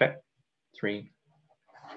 Okay, three,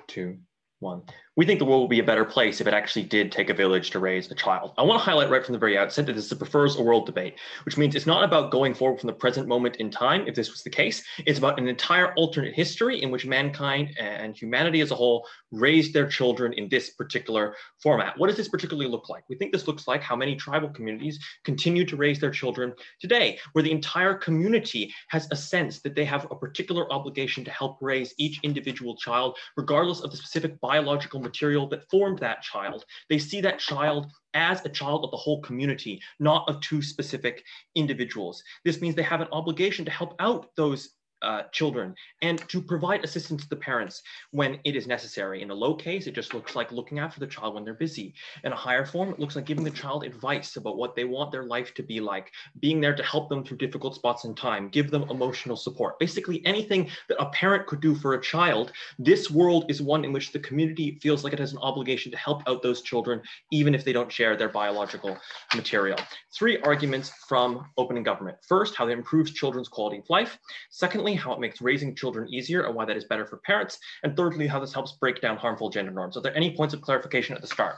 two, one. We think the world would be a better place if it actually did take a village to raise a child. I want to highlight right from the very outset that this is a prefers a world debate, which means it's not about going forward from the present moment in time, if this was the case. It's about an entire alternate history in which mankind and humanity as a whole raised their children in this particular format. What does this particularly look like? We think this looks like how many tribal communities continue to raise their children today, where the entire community has a sense that they have a particular obligation to help raise each individual child, regardless of the specific biological material that formed that child. They see that child as a child of the whole community, not of two specific individuals. This means they have an obligation to help out those uh, children and to provide assistance to the parents when it is necessary. In a low case, it just looks like looking after the child when they're busy. In a higher form, it looks like giving the child advice about what they want their life to be like, being there to help them through difficult spots in time, give them emotional support. Basically, anything that a parent could do for a child, this world is one in which the community feels like it has an obligation to help out those children, even if they don't share their biological material. Three arguments from opening government. First, how it improves children's quality of life. Secondly, How it makes raising children easier and why that is better for parents. And thirdly, how this helps break down harmful gender norms. Are there any points of clarification at the start?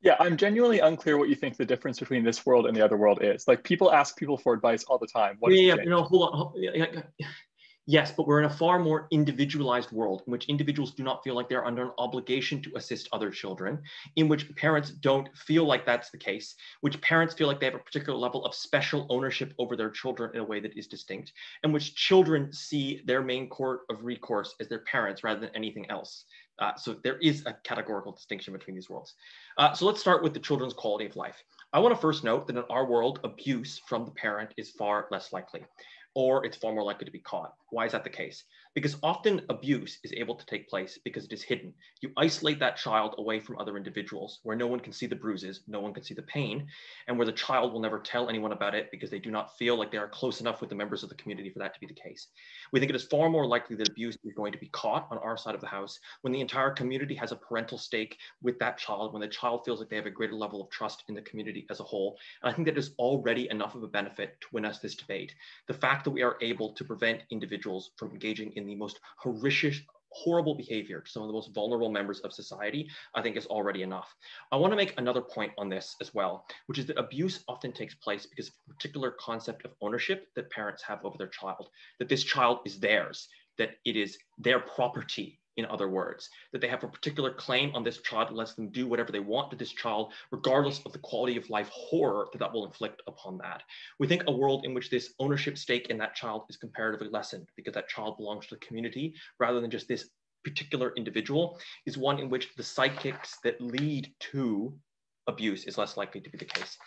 Yeah, I'm genuinely unclear what you think the difference between this world and the other world is. Like people ask people for advice all the time. What yeah, yeah, no, hold on. Hold, yeah, yeah. Yes, but we're in a far more individualized world in which individuals do not feel like they're under an obligation to assist other children, in which parents don't feel like that's the case, which parents feel like they have a particular level of special ownership over their children in a way that is distinct, and which children see their main court of recourse as their parents rather than anything else. Uh, so there is a categorical distinction between these worlds. Uh, so let's start with the children's quality of life. I want to first note that in our world, abuse from the parent is far less likely or it's far more likely to be caught. Why is that the case? Because often abuse is able to take place because it is hidden. You isolate that child away from other individuals where no one can see the bruises, no one can see the pain, and where the child will never tell anyone about it because they do not feel like they are close enough with the members of the community for that to be the case. We think it is far more likely that abuse is going to be caught on our side of the house when the entire community has a parental stake with that child, when the child feels like they have a greater level of trust in the community as a whole. And I think that is already enough of a benefit to win us this debate. The fact that we are able to prevent individuals from engaging in the most horrific, horrible behavior to some of the most vulnerable members of society, I think is already enough. I want to make another point on this as well, which is that abuse often takes place because of a particular concept of ownership that parents have over their child, that this child is theirs, that it is their property in other words, that they have a particular claim on this child and lets them do whatever they want to this child, regardless of the quality of life horror that that will inflict upon that. We think a world in which this ownership stake in that child is comparatively lessened because that child belongs to the community rather than just this particular individual is one in which the psychics that lead to abuse is less likely to be the case.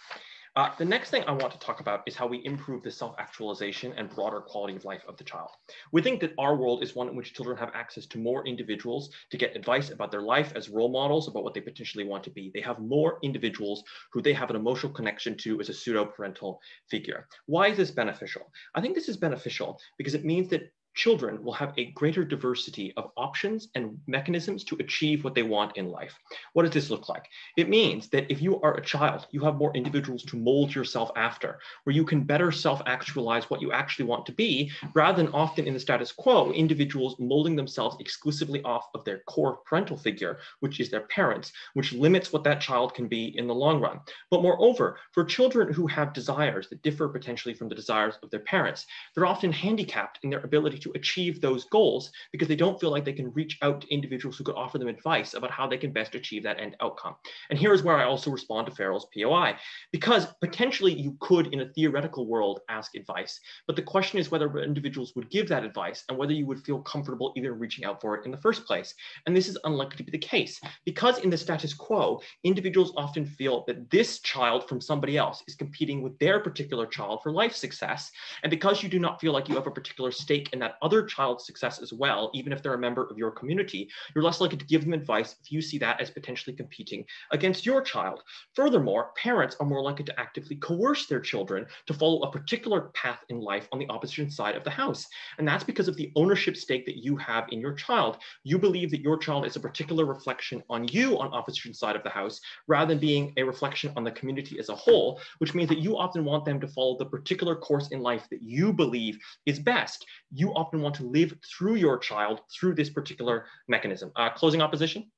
Uh, the next thing I want to talk about is how we improve the self-actualization and broader quality of life of the child. We think that our world is one in which children have access to more individuals to get advice about their life as role models about what they potentially want to be. They have more individuals who they have an emotional connection to as a pseudo-parental figure. Why is this beneficial? I think this is beneficial because it means that children will have a greater diversity of options and mechanisms to achieve what they want in life. What does this look like? It means that if you are a child, you have more individuals to mold yourself after, where you can better self actualize what you actually want to be, rather than often in the status quo, individuals molding themselves exclusively off of their core parental figure, which is their parents, which limits what that child can be in the long run. But moreover, for children who have desires that differ potentially from the desires of their parents, they're often handicapped in their ability to achieve those goals because they don't feel like they can reach out to individuals who could offer them advice about how they can best achieve that end outcome. And here's where I also respond to Farrell's POI, because potentially you could, in a theoretical world, ask advice. But the question is whether individuals would give that advice and whether you would feel comfortable even reaching out for it in the first place. And this is unlikely to be the case because in the status quo, individuals often feel that this child from somebody else is competing with their particular child for life success. And because you do not feel like you have a particular stake in that that other child's success as well, even if they're a member of your community, you're less likely to give them advice if you see that as potentially competing against your child. Furthermore, parents are more likely to actively coerce their children to follow a particular path in life on the opposite side of the house. And that's because of the ownership stake that you have in your child. You believe that your child is a particular reflection on you on opposite side of the house, rather than being a reflection on the community as a whole, which means that you often want them to follow the particular course in life that you believe is best. You often want to live through your child through this particular mechanism. Uh, closing opposition?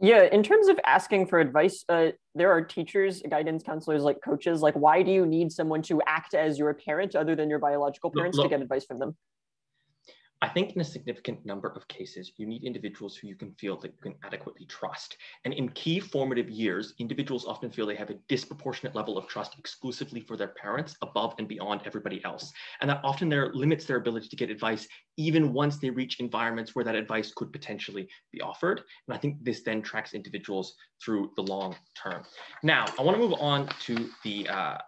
Yeah, in terms of asking for advice, uh, there are teachers, guidance counselors, like coaches. Like, why do you need someone to act as your parent other than your biological parents look, look, to get advice from them? I think in a significant number of cases, you need individuals who you can feel that you can adequately trust. And in key formative years, individuals often feel they have a disproportionate level of trust exclusively for their parents above and beyond everybody else. And that often there limits their ability to get advice even once they reach environments where that advice could potentially be offered. And I think this then tracks individuals through the long term. Now, I wanna move on to the uh,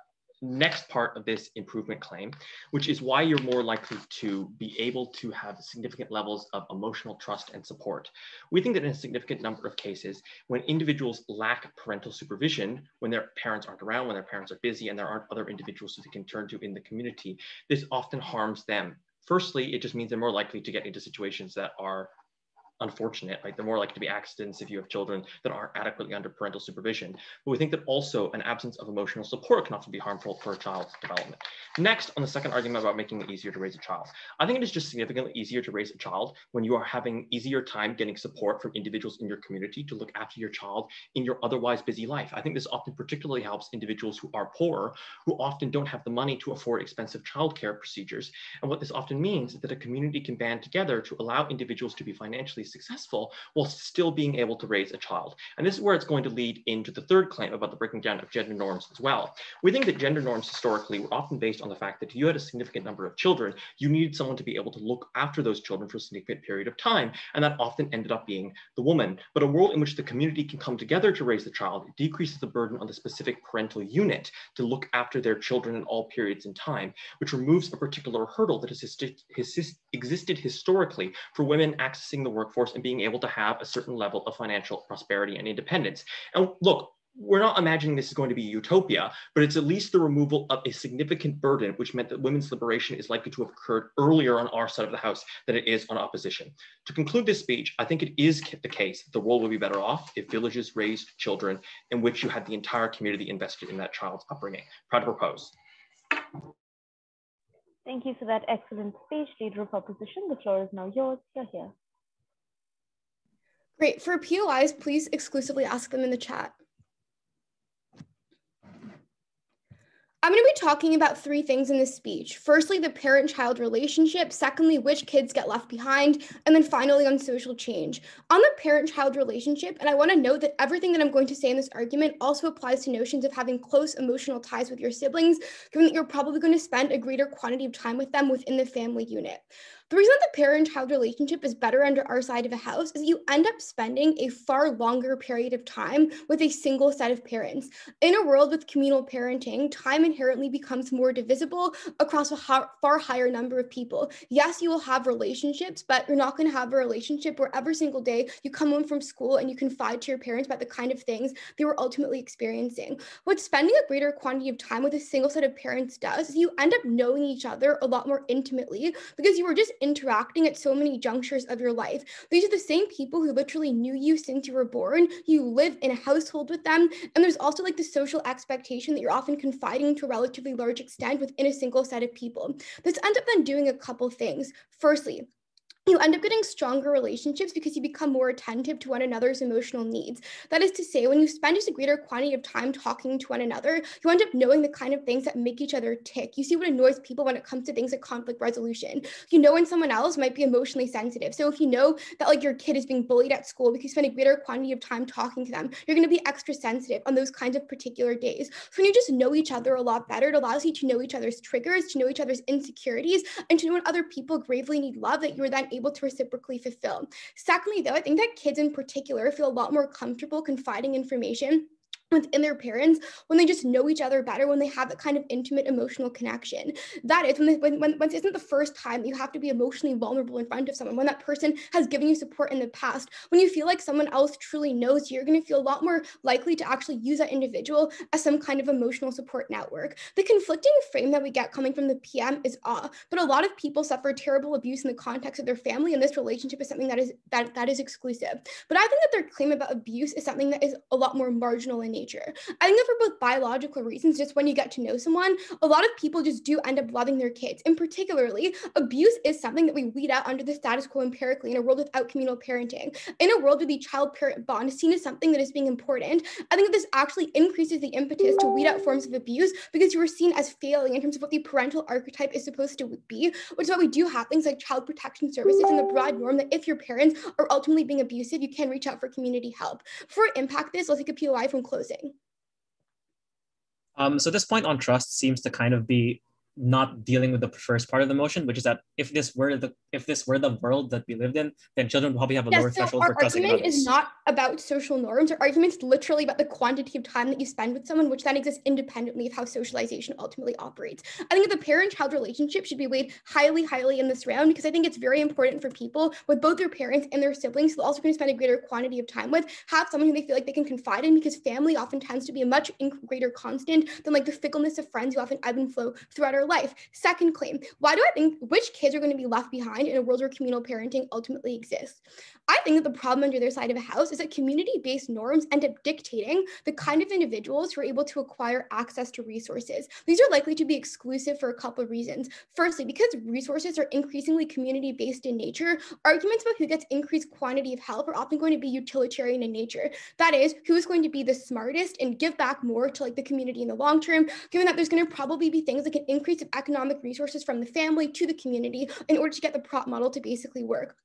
next part of this improvement claim, which is why you're more likely to be able to have significant levels of emotional trust and support. We think that in a significant number of cases, when individuals lack parental supervision, when their parents aren't around, when their parents are busy, and there aren't other individuals who they can turn to in the community, this often harms them. Firstly, it just means they're more likely to get into situations that are unfortunate, right? They're more likely to be accidents if you have children that aren't adequately under parental supervision. But we think that also an absence of emotional support can often be harmful for a child's development. Next, on the second argument about making it easier to raise a child, I think it is just significantly easier to raise a child when you are having easier time getting support from individuals in your community to look after your child in your otherwise busy life. I think this often particularly helps individuals who are poor, who often don't have the money to afford expensive childcare procedures. And what this often means is that a community can band together to allow individuals to be financially successful while still being able to raise a child. And this is where it's going to lead into the third claim about the breaking down of gender norms as well. We think that gender norms historically were often based on the fact that if you had a significant number of children, you needed someone to be able to look after those children for a significant period of time. And that often ended up being the woman. But a world in which the community can come together to raise the child decreases the burden on the specific parental unit to look after their children in all periods in time, which removes a particular hurdle that has existed historically for women accessing the workforce workforce and being able to have a certain level of financial prosperity and independence. And look, we're not imagining this is going to be utopia, but it's at least the removal of a significant burden, which meant that women's liberation is likely to have occurred earlier on our side of the house than it is on opposition. To conclude this speech, I think it is the case that the world will be better off if villages raised children in which you had the entire community invested in that child's upbringing. Proud to propose. Thank you for that excellent speech, Leader of Opposition. The floor is now yours. You're here. Great. For POIs, please exclusively ask them in the chat. I'm going to be talking about three things in this speech. Firstly, the parent child relationship. Secondly, which kids get left behind. And then finally, on social change. On the parent child relationship, and I want to note that everything that I'm going to say in this argument also applies to notions of having close emotional ties with your siblings, given that you're probably going to spend a greater quantity of time with them within the family unit. The reason that the parent child relationship is better under our side of a house is you end up spending a far longer period of time with a single set of parents. In a world with communal parenting, time inherently becomes more divisible across a far higher number of people. Yes, you will have relationships, but you're not going to have a relationship where every single day you come home from school and you confide to your parents about the kind of things they were ultimately experiencing. What spending a greater quantity of time with a single set of parents does is you end up knowing each other a lot more intimately because you were just interacting at so many junctures of your life. These are the same people who literally knew you since you were born. You live in a household with them. And there's also like the social expectation that you're often confiding to a relatively large extent within a single set of people. This ends up then doing a couple things. Firstly, you end up getting stronger relationships because you become more attentive to one another's emotional needs. That is to say, when you spend just a greater quantity of time talking to one another, you end up knowing the kind of things that make each other tick. You see what annoys people when it comes to things like conflict resolution. You know when someone else might be emotionally sensitive. So if you know that like your kid is being bullied at school because you spend a greater quantity of time talking to them, you're going to be extra sensitive on those kinds of particular days. So when you just know each other a lot better, it allows you to know each other's triggers, to know each other's insecurities, and to know when other people gravely need love that you're then able to reciprocally fulfill. Secondly, though, I think that kids in particular feel a lot more comfortable confiding information within their parents when they just know each other better when they have that kind of intimate emotional connection. That is when, they, when, when, when isn't the first time you have to be emotionally vulnerable in front of someone when that person has given you support in the past when you feel like someone else truly knows you you're going to feel a lot more likely to actually use that individual as some kind of emotional support network. The conflicting frame that we get coming from the pm is ah but a lot of people suffer terrible abuse in the context of their family and this relationship is something that is that that is exclusive. But i think that their claim about abuse is something that is a lot more marginal in nature. I think that for both biological reasons, just when you get to know someone, a lot of people just do end up loving their kids. And particularly, abuse is something that we weed out under the status quo empirically in a world without communal parenting. In a world where the child parent bond is seen as something that is being important, I think that this actually increases the impetus to weed out forms of abuse because you are seen as failing in terms of what the parental archetype is supposed to be, which is why we do have things like child protection services and the broad norm that if your parents are ultimately being abusive, you can reach out for community help. For impact this, let's take a POI from closing. Um, so this point on trust seems to kind of be not dealing with the first part of the motion, which is that if this were the if this were the world that we lived in, then children would probably have a yes, lower so threshold our for trusting argument others. is not about social norms. Our argument is literally about the quantity of time that you spend with someone, which then exists independently of how socialization ultimately operates. I think that the parent-child relationship should be weighed highly, highly in this round because I think it's very important for people with both their parents and their siblings who also going to spend a greater quantity of time with, have someone who they feel like they can confide in because family often tends to be a much greater constant than like the fickleness of friends who often ebb and flow throughout our life. Second claim, why do I think which kids are going to be left behind in a world where communal parenting ultimately exists? I think that the problem under their side of a house is that community-based norms end up dictating the kind of individuals who are able to acquire access to resources. These are likely to be exclusive for a couple of reasons. Firstly, because resources are increasingly community-based in nature, arguments about who gets increased quantity of help are often going to be utilitarian in nature. That is, who is going to be the smartest and give back more to like the community in the long term, given that there's going to probably be things like an increase of economic resources from the family to the community in order to get the prop model to basically work.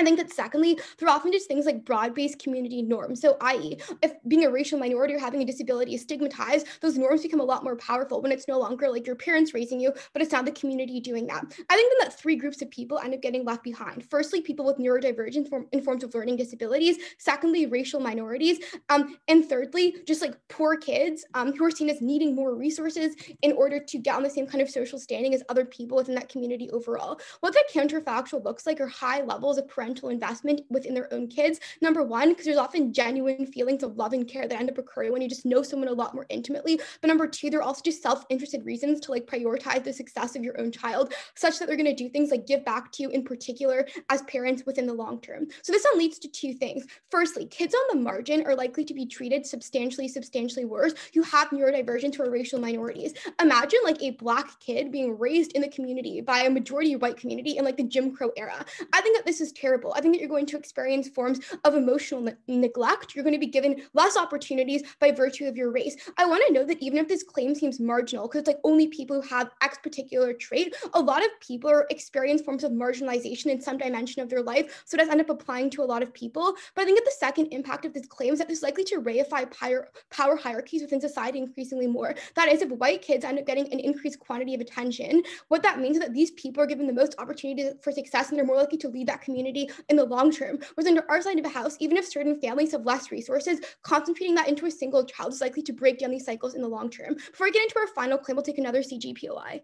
I think that secondly, there are often just things like broad-based community norms. So i.e., if being a racial minority or having a disability is stigmatized, those norms become a lot more powerful when it's no longer like your parents raising you, but it's now the community doing that. I think then that three groups of people end up getting left behind. Firstly, people with neurodivergent form, in forms of learning disabilities. Secondly, racial minorities. Um, and thirdly, just like poor kids um, who are seen as needing more resources in order to get on the same kind of social standing as other people within that community overall. What that counterfactual looks like are high levels of parental investment within their own kids. Number one, because there's often genuine feelings of love and care that end up occurring when you just know someone a lot more intimately. But number two, there are also just self-interested reasons to like prioritize the success of your own child, such that they're going to do things like give back to you in particular as parents within the long term. So this then leads to two things. Firstly, kids on the margin are likely to be treated substantially, substantially worse who have neurodivergent or racial minorities. Imagine like a black kid being raised in the community by a majority white community in like the Jim Crow era. I think that this is terrible. I think that you're going to experience forms of emotional ne- neglect. You're going to be given less opportunities by virtue of your race. I want to know that even if this claim seems marginal, because it's like only people who have X particular trait, a lot of people are experience forms of marginalization in some dimension of their life. So it does end up applying to a lot of people. But I think that the second impact of this claim is that this is likely to reify power, power hierarchies within society increasingly more. That is, if white kids end up getting an increased quantity of attention, what that means is that these people are given the most opportunity for success and they're more likely to lead that community in the long term. Whereas under our side of the house, even if certain families have less resources, concentrating that into a single child is likely to break down these cycles in the long term. Before I get into our final claim, we'll take another CGPOI.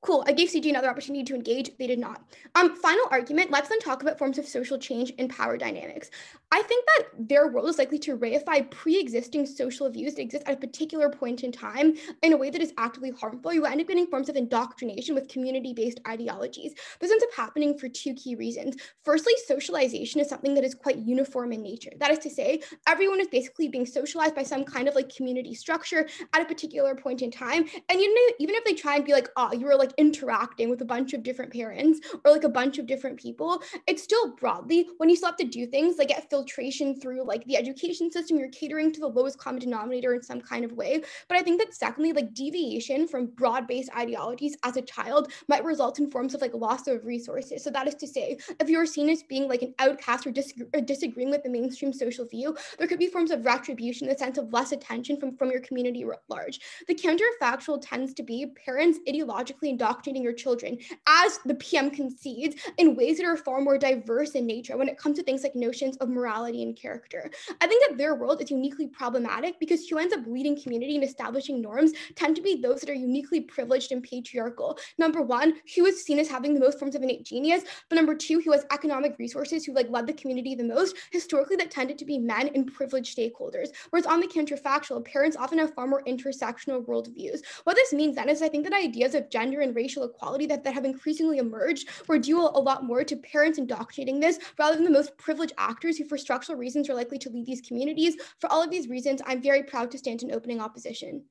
Cool, I gave CG another opportunity to engage, they did not. Um, final argument, let's then talk about forms of social change and power dynamics. I think that their world is likely to reify pre-existing social views that exist at a particular point in time in a way that is actively harmful. You end up getting forms of indoctrination with community-based ideologies. This ends up happening for two key reasons. Firstly, socialization is something that is quite uniform in nature. That is to say, everyone is basically being socialized by some kind of like community structure at a particular point in time. And you know, even if they try and be like, oh, you were like interacting with a bunch of different parents or like a bunch of different people, it's still broadly when you still have to do things like get filtration through like the education system, you're catering to the lowest common denominator in some kind of way. But I think that secondly, like deviation from broad-based ideologies as a child might result in forms of like loss of resources. So that is to say, if you're seen as being like an outcast or, dis- or disagreeing with the mainstream social view, there could be forms of retribution, the sense of less attention from, from your community at large. The counterfactual tends to be parents ideologically indoctrinating your children, as the PM concedes, in ways that are far more diverse in nature when it comes to things like notions of morality and character. I think that their world is uniquely problematic because who ends up leading community and establishing norms tend to be those that are uniquely privileged and patriarchal. Number one, who is seen as having the most forms of innate genius, but number two, who has economic resources, who like led the community the most. Historically, that tended to be men and privileged stakeholders. Whereas on the counterfactual, parents often have far more intersectional worldviews. What this means then is I think that ideas of gender and and racial equality that, that have increasingly emerged, we're due a lot more to parents indoctrinating this rather than the most privileged actors who, for structural reasons, are likely to lead these communities. For all of these reasons, I'm very proud to stand in opening opposition.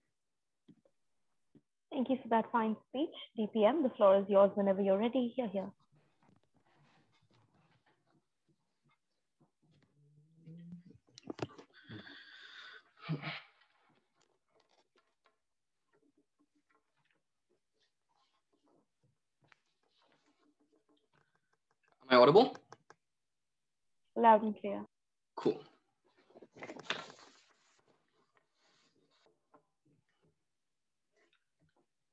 Thank you for that fine speech. DPM, the floor is yours whenever you're ready. Here, here. Am I audible? Loud and clear. Cool.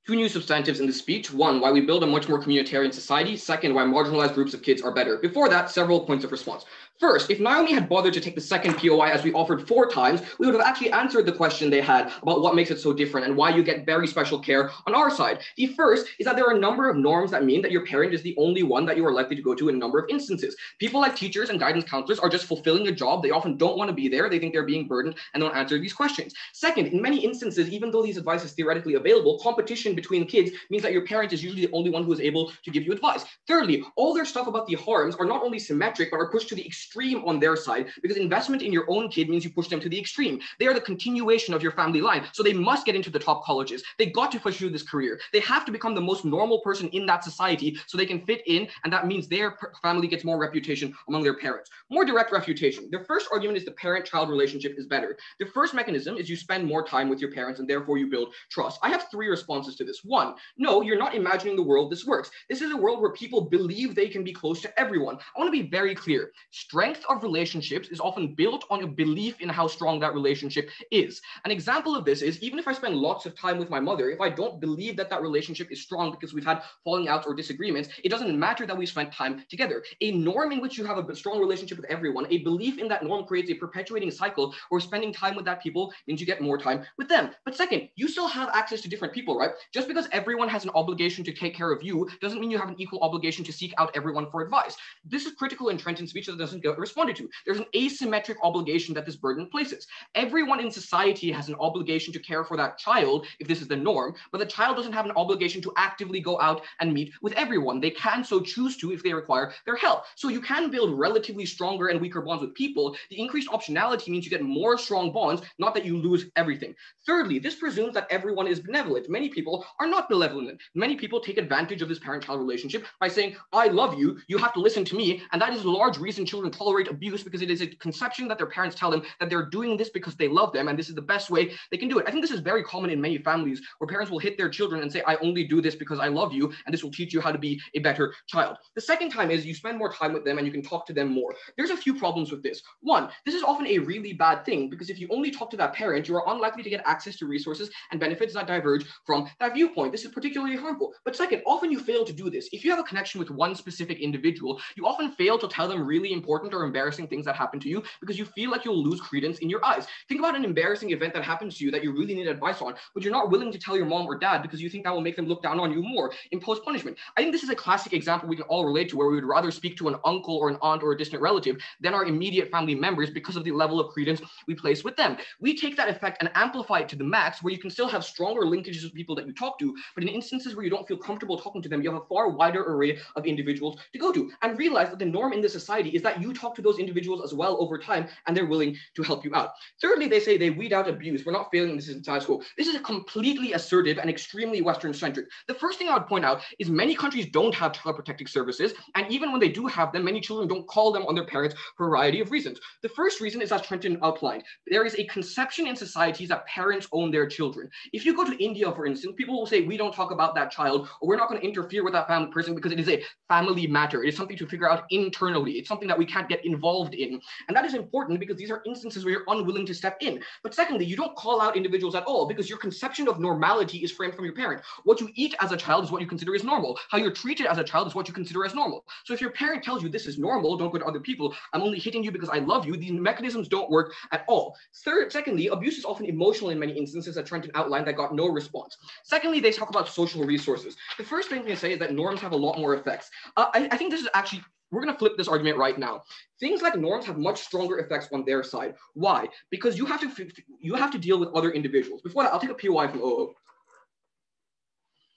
Two new substantives in the speech. One, why we build a much more communitarian society. Second, why marginalized groups of kids are better. Before that, several points of response. First, if Naomi had bothered to take the second POI as we offered four times, we would have actually answered the question they had about what makes it so different and why you get very special care on our side. The first is that there are a number of norms that mean that your parent is the only one that you are likely to go to in a number of instances. People like teachers and guidance counselors are just fulfilling a job. They often don't want to be there. They think they're being burdened and don't answer these questions. Second, in many instances, even though these advice is theoretically available, competition between kids means that your parent is usually the only one who is able to give you advice. Thirdly, all their stuff about the harms are not only symmetric, but are pushed to the extreme on their side because investment in your own kid means you push them to the extreme. They are the continuation of your family line. So they must get into the top colleges. They got to pursue this career. They have to become the most normal person in that society so they can fit in. And that means their family gets more reputation among their parents. More direct refutation. The first argument is the parent child relationship is better. The first mechanism is you spend more time with your parents and therefore you build trust. I have three responses to this. One, no, you're not imagining the world this works. This is a world where people believe they can be close to everyone. I want to be very clear. Strength of relationships is often built on a belief in how strong that relationship is. An example of this is even if I spend lots of time with my mother, if I don't believe that that relationship is strong because we've had falling outs or disagreements, it doesn't matter that we spent time together. A norm in which you have a strong relationship with everyone, a belief in that norm creates a perpetuating cycle where spending time with that people means you get more time with them. But second, you still have access to different people, right? Just because everyone has an obligation to take care of you doesn't mean you have an equal obligation to seek out everyone for advice. This is critical in Trenton's speech that doesn't responded to. There's an asymmetric obligation that this burden places. Everyone in society has an obligation to care for that child if this is the norm, but the child doesn't have an obligation to actively go out and meet with everyone. They can so choose to if they require their help. So you can build relatively stronger and weaker bonds with people. The increased optionality means you get more strong bonds, not that you lose everything. Thirdly, this presumes that everyone is benevolent. Many people are not benevolent. Many people take advantage of this parent-child relationship by saying, I love you, you have to listen to me. And that is a large reason children tolerate abuse because it is a conception that their parents tell them that they're doing this because they love them and this is the best way they can do it. I think this is very common in many families where parents will hit their children and say, I only do this because I love you and this will teach you how to be a better child. The second time is you spend more time with them and you can talk to them more. There's a few problems with this. One, this is often a really bad thing because if you only talk to that parent, you are unlikely to get access to resources and benefits that diverge from that viewpoint. This is particularly harmful. But second, often you fail to do this. If you have a connection with one specific individual, you often fail to tell them really important or embarrassing things that happen to you because you feel like you'll lose credence in your eyes. Think about an embarrassing event that happens to you that you really need advice on, but you're not willing to tell your mom or dad because you think that will make them look down on you more, impose punishment. I think this is a classic example we can all relate to where we would rather speak to an uncle or an aunt or a distant relative than our immediate family members because of the level of credence we place with them. We take that effect and amplify it to the max where you can still have stronger linkages with people that you talk to, but in instances where you don't feel comfortable talking to them, you have a far wider array of individuals to go to. And realize that the norm in this society is that you talk to those individuals as well over time and they're willing to help you out. Thirdly, they say they weed out abuse. We're not failing this inside school. This is a completely assertive and extremely Western centric. The first thing I would point out is many countries don't have child protective services. And even when they do have them, many children don't call them on their parents for a variety of reasons. The first reason is as Trenton outlined, there is a conception in societies that parents own their children. If you go to India, for instance, people will say, we don't talk about that child, or we're not going to interfere with that family person because it is a family matter. It is something to figure out internally. It's something that we can't get involved in. And that is important because these are instances where you're unwilling to step in. But secondly, you don't call out individuals at all because your conception of normality is framed from your parent. What you eat as a child is what you consider as normal. How you're treated as a child is what you consider as normal. So if your parent tells you this is normal, don't go to other people, I'm only hitting you because I love you, these mechanisms don't work at all. Third, secondly, abuse is often emotional in many instances that Trenton outlined that got no response. Secondly, they talk about social resources. The first thing they say is that norms have a lot more effects. Uh, I, I think this is actually we're going to flip this argument right now. Things like norms have much stronger effects on their side. Why? Because you have to you have to deal with other individuals. Before that, I'll take a POI from OO.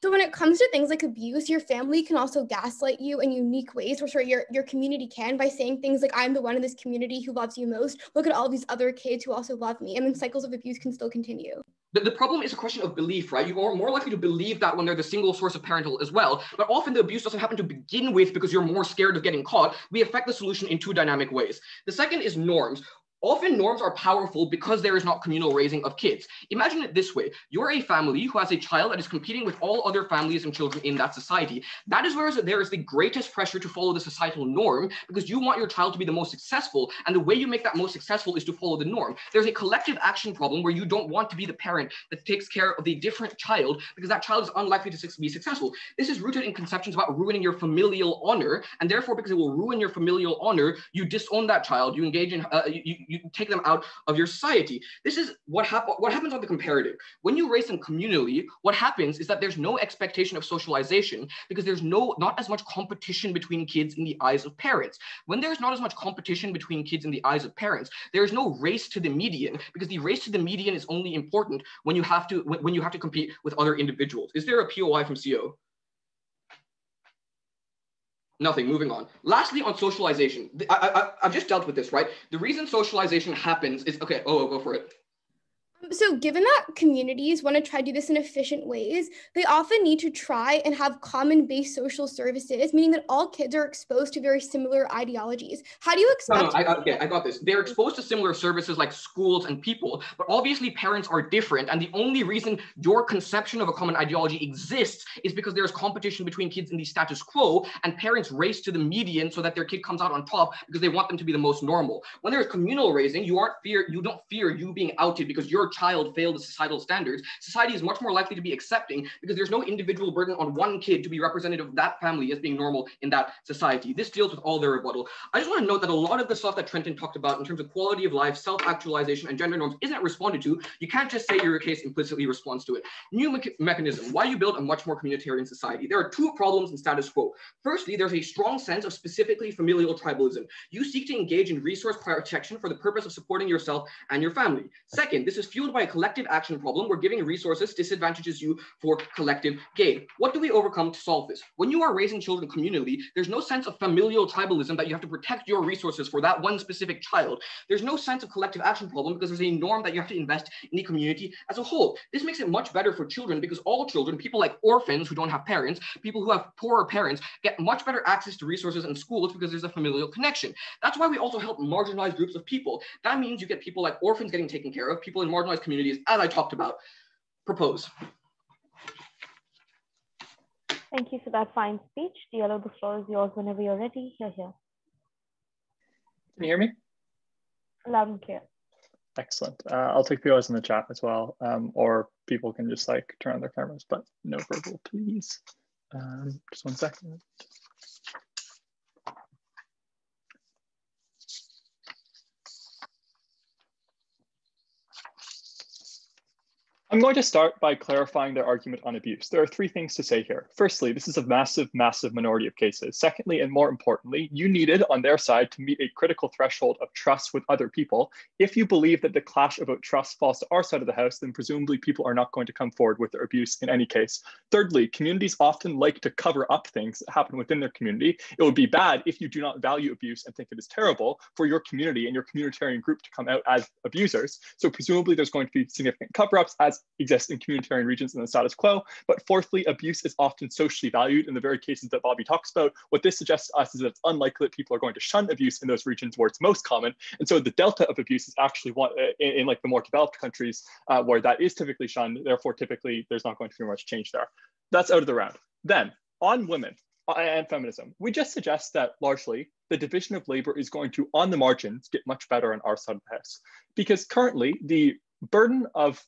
So when it comes to things like abuse, your family can also gaslight you in unique ways, or sorry, your, your community can by saying things like, I'm the one in this community who loves you most. Look at all these other kids who also love me. And then cycles of abuse can still continue. The, the problem is a question of belief, right? You are more likely to believe that when they're the single source of parental as well. But often the abuse doesn't happen to begin with because you're more scared of getting caught. We affect the solution in two dynamic ways. The second is norms. Often norms are powerful because there is not communal raising of kids. Imagine it this way. You're a family who has a child that is competing with all other families and children in that society. That is where there is the greatest pressure to follow the societal norm because you want your child to be the most successful. And the way you make that most successful is to follow the norm. There's a collective action problem where you don't want to be the parent that takes care of the different child because that child is unlikely to be successful. This is rooted in conceptions about ruining your familial honor. And therefore, because it will ruin your familial honor, you disown that child. You engage in, uh, you, you take them out of your society. This is what, hap- what happens on the comparative. When you raise them communally, what happens is that there's no expectation of socialization because there's no not as much competition between kids in the eyes of parents. When there's not as much competition between kids in the eyes of parents, there is no race to the median because the race to the median is only important when you have to when you have to compete with other individuals. Is there a POI from CO? Nothing, moving on. Lastly, on socialization, I, I, I've just dealt with this, right? The reason socialization happens is, okay, oh, go for it. So, given that communities want to try to do this in efficient ways, they often need to try and have common based social services, meaning that all kids are exposed to very similar ideologies. How do you expect? No, no, I got, okay, I got this. They're exposed to similar services like schools and people, but obviously parents are different. And the only reason your conception of a common ideology exists is because there's competition between kids in the status quo, and parents race to the median so that their kid comes out on top because they want them to be the most normal. When there's communal raising, you aren't fear, you don't fear you being outed because child failed the societal standards, society is much more likely to be accepting because there's no individual burden on one kid to be representative of that family as being normal in that society. This deals with all their rebuttal. I just want to note that a lot of the stuff that Trenton talked about in terms of quality of life, self-actualization, and gender norms isn't responded to. You can't just say your case implicitly responds to it. New me mechanism, why you build a much more communitarian society. There are two problems in status quo. Firstly, there's a strong sense of specifically familial tribalism. You seek to engage in resource protection for the purpose of supporting yourself and your family. Second, this is fueled by a collective action problem where giving resources disadvantages you for collective gain. What do we overcome to solve this? When you are raising children communally, there's no sense of familial tribalism that you have to protect your resources for that one specific child. There's no sense of collective action problem because there's a norm that you have to invest in the community as a whole. This makes it much better for children because all children, people like orphans who don't have parents, people who have poorer parents, get much better access to resources and schools because there's a familial connection. That's why we also help marginalized groups of people. That means you get people like orphans getting taken care of, people in marginalized communities communities, as I talked about, propose. Thank you for that fine speech. Diallo, the floor is yours whenever you're ready. You're here. Can you hear me? Loud and clear. Excellent. Uh, I'll take POIs in the chat as well, um, or people can just like turn on their cameras, but no verbal, please. Um, just one second. I'm going to start by clarifying their argument on abuse. There are three things to say here. Firstly, this is a massive, massive minority of cases. Secondly, and more importantly, you needed on their side to meet a critical threshold of trust with other people. If you believe that the clash about trust falls to our side of the house, then presumably people are not going to come forward with their abuse in any case. Thirdly, communities often like to cover up things that happen within their community. It would be bad if you do not value abuse and think it is terrible for your community and your communitarian group to come out as abusers. So presumably there's going to be significant cover-ups as exist in communitarian regions in the status quo. But fourthly, abuse is often socially valued in the very cases that Bobby talks about. What this suggests to us is that it's unlikely that people are going to shun abuse in those regions where it's most common. And so the delta of abuse is actually one uh, in, in like the more developed countries uh, where that is typically shunned. Therefore, typically there's not going to be much change there. That's out of the round. Then on women, uh, and feminism. We just suggest that largely the division of labor is going to, on the margins, get much better on our side of the house. Because currently, the burden of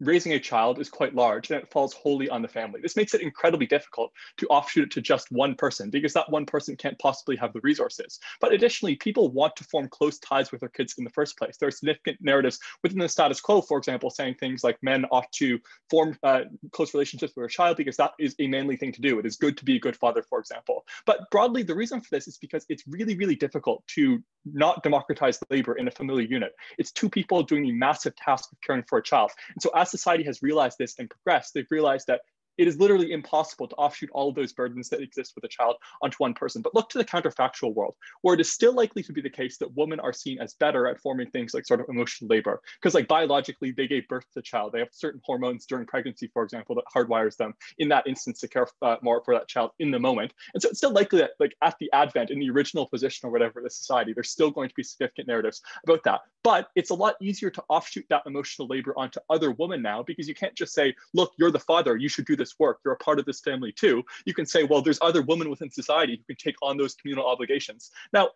raising a child is quite large and it falls wholly on the family. This makes it incredibly difficult to offshoot it to just one person because that one person can't possibly have the resources. But additionally, people want to form close ties with their kids in the first place. There are significant narratives within the status quo, for example, saying things like men ought to form uh, close relationships with a child because that is a manly thing to do. It is good to be a good father, for example. But broadly, the reason for this is because it's really, really difficult to not democratize labor in a familiar unit. It's two people doing the massive task of caring for a child. And so as society has realized this and progressed, they've realized that It is literally impossible to offshoot all of those burdens that exist with a child onto one person. But look to the counterfactual world, where it is still likely to be the case that women are seen as better at forming things like sort of emotional labor. Because like biologically, they gave birth to the child. They have certain hormones during pregnancy, for example, that hardwires them in that instance to care uh, more for that child in the moment. And so it's still likely that like at the advent in the original position or whatever the society, there's still going to be significant narratives about that. But it's a lot easier to offshoot that emotional labor onto other women now because you can't just say, look, you're the father, you should do this work, you're a part of this family too. You can say, well, there's other women within society who can take on those communal obligations. Now,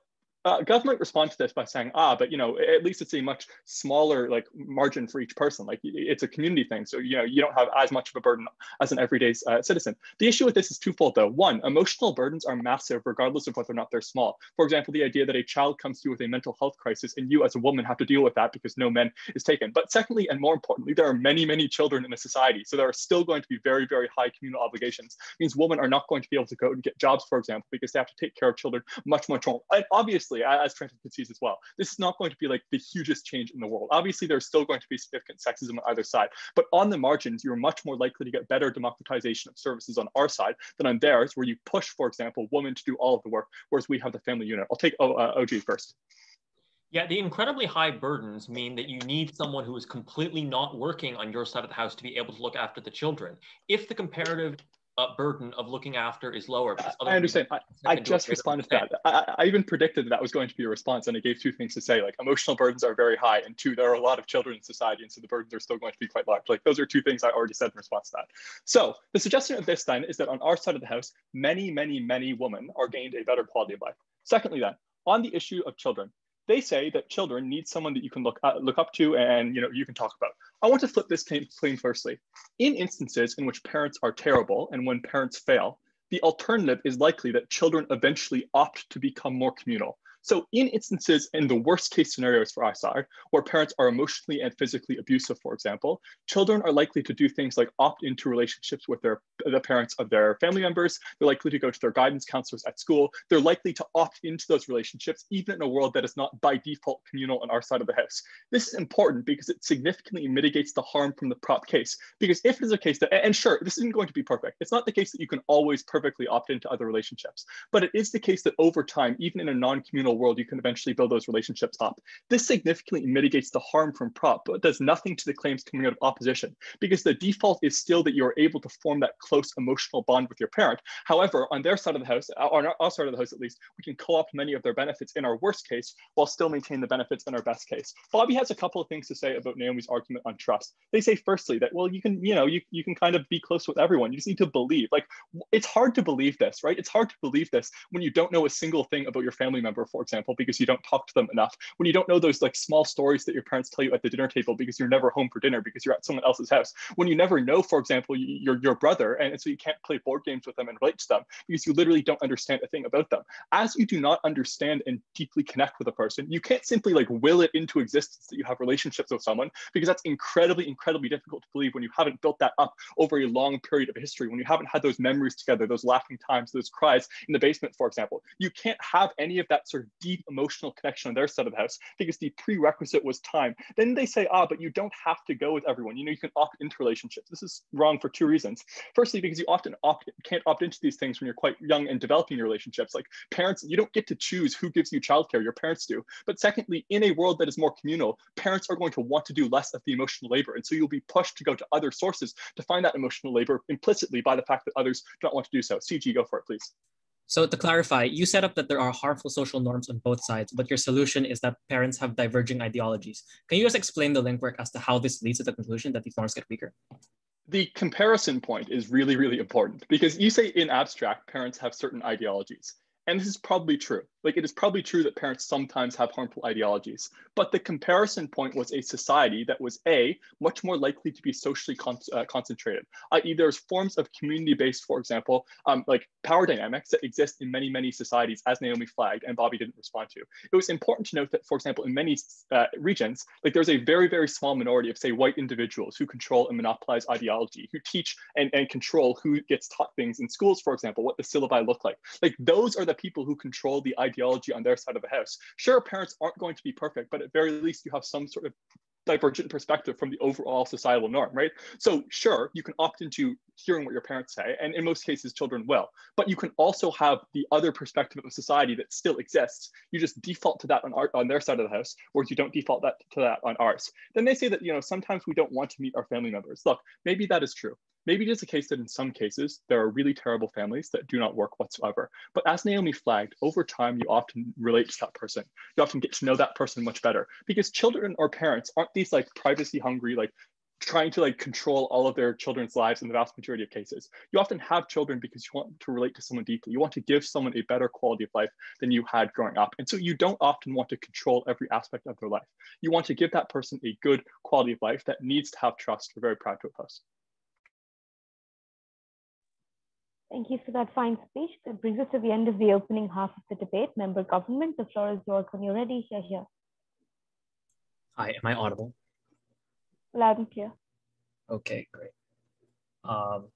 uh, government respond to this by saying, ah, but you know, at least it's a much smaller like margin for each person. Like it's a community thing, so you know you don't have as much of a burden as an everyday uh, citizen. The issue with this is twofold, though. One, emotional burdens are massive, regardless of whether or not they're small. For example, the idea that a child comes to you with a mental health crisis, and you as a woman have to deal with that because no men is taken. But secondly, and more importantly, there are many, many children in a society, so there are still going to be very, very high communal obligations. It means women are not going to be able to go and get jobs, for example, because they have to take care of children much, much more. And obviously obviously, as trans as well, this is not going to be like the hugest change in the world. Obviously, there's still going to be significant sexism on either side, but on the margins, you're much more likely to get better democratization of services on our side than on theirs, where you push, for example, women to do all of the work, whereas we have the family unit. I'll take uh, OG first. Yeah, the incredibly high burdens mean that you need someone who is completely not working on your side of the house to be able to look after the children. If the comparative uh, burden of looking after is lower. I understand. I, I just responded to that. I, I, even predicted that, that was going to be a response, and I gave two things to say. Like emotional burdens are very high, and two, there are a lot of children in society, and so the burdens are still going to be quite large. Like those are two things I already said in response to that. So the suggestion of this then is that on our side of the house, many, many, many women are gained a better quality of life. Secondly, then on the issue of children, they say that children need someone that you can look uh, look up to and you know you can talk about. I want to flip this claim, firstly. In instances in which parents are terrible and when parents fail, the alternative is likely that children eventually opt to become more communal. So in instances, in the worst case scenarios for ISAR, where parents are emotionally and physically abusive, for example, children are likely to do things like opt into relationships with their the parents of their family members. They're likely to go to their guidance counselors at school. They're likely to opt into those relationships, even in a world that is not by default communal on our side of the house. This is important because it significantly mitigates the harm from the prop case. Because if it is a case that, and sure, this isn't going to be perfect. It's not the case that you can always perfectly opt into other relationships, but it is the case that over time, even in a non-communal world, you can eventually build those relationships up. This significantly mitigates the harm from prop, but does nothing to the claims coming out of opposition because the default is still that you're able to form that close emotional bond with your parent. However, on their side of the house, uh, on our side of the house at least, we can co-opt many of their benefits in our worst case while still maintain the benefits in our best case. Bobby has a couple of things to say about Naomi's argument on trust. They say firstly that, well, you can, you know, you, you can kind of be close with everyone. You just need to believe. Like it's hard to believe this, right? It's hard to believe this when you don't know a single thing about your family member, for example, because you don't talk to them enough, when you don't know those like small stories that your parents tell you at the dinner table because you're never home for dinner because you're at someone else's house, when you never know, for example, your your brother, and so you can't play board games with them and relate to them because you literally don't understand a thing about them. As you do not understand and deeply connect with a person, you can't simply like will it into existence that you have relationships with someone because that's incredibly, incredibly difficult to believe when you haven't built that up over a long period of history, when you haven't had those memories together, those laughing times, those cries in the basement, for example. You can't have any of that sort of deep emotional connection on their side of the house because the prerequisite was time. Then they say, ah, but you don't have to go with everyone. You know, you can opt into relationships. This is wrong for two reasons. Firstly, because you often opt can't opt into these things when you're quite young and developing your relationships. Like parents, you don't get to choose who gives you childcare. Your parents do. But secondly, in a world that is more communal, parents are going to want to do less of the emotional labor, and so you'll be pushed to go to other sources to find that emotional labor implicitly by the fact that others don't want to do so. CG, go for it, please. So to clarify, you set up that there are harmful social norms on both sides, but your solution is that parents have diverging ideologies. Can you just explain the link work as to how this leads to the conclusion that these norms get weaker? The comparison point is really, really important because you say in abstract, parents have certain ideologies. And this is probably true. Like it is probably true that parents sometimes have harmful ideologies, but the comparison point was a society that was a much more likely to be socially con uh, concentrated, i.e., there's forms of community-based, for example, um, like power dynamics that exist in many many societies, as Naomi flagged and Bobby didn't respond to. It was important to note that, for example, in many uh, regions, like there's a very very small minority of say white individuals who control and monopolize ideology, who teach and, and control who gets taught things in schools, for example, what the syllabi look like. Like those are the people who control the ideology on their side of the house. Sure, parents aren't going to be perfect, but at very least you have some sort of divergent perspective from the overall societal norm, right? So sure, you can opt into hearing what your parents say, and in most cases, children will. But you can also have the other perspective of society that still exists. You just default to that on, our, on their side of the house, or you don't default that to that on ours. Then they say that you know sometimes we don't want to meet our family members. Look, maybe that is true. Maybe it is a case that in some cases, there are really terrible families that do not work whatsoever. But as Naomi flagged, over time, you often relate to that person. You often get to know that person much better because children or parents aren't these like privacy hungry, like trying to like control all of their children's lives in the vast majority of cases. You often have children because you want to relate to someone deeply. You want to give someone a better quality of life than you had growing up. And so you don't often want to control every aspect of their life. You want to give that person a good quality of life that needs to have trust. We're very proud to oppose. Thank you for that fine speech. That brings us to the end of the opening half of the debate. Member government, the floor is yours when you're ready. Here, here. Hi, am I audible? Loud and clear. Okay, great. Um,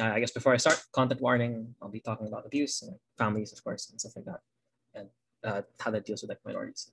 I guess before I start, content warning, I'll be talking about abuse and families, of course, and stuff like that, and uh, how that deals with like minorities.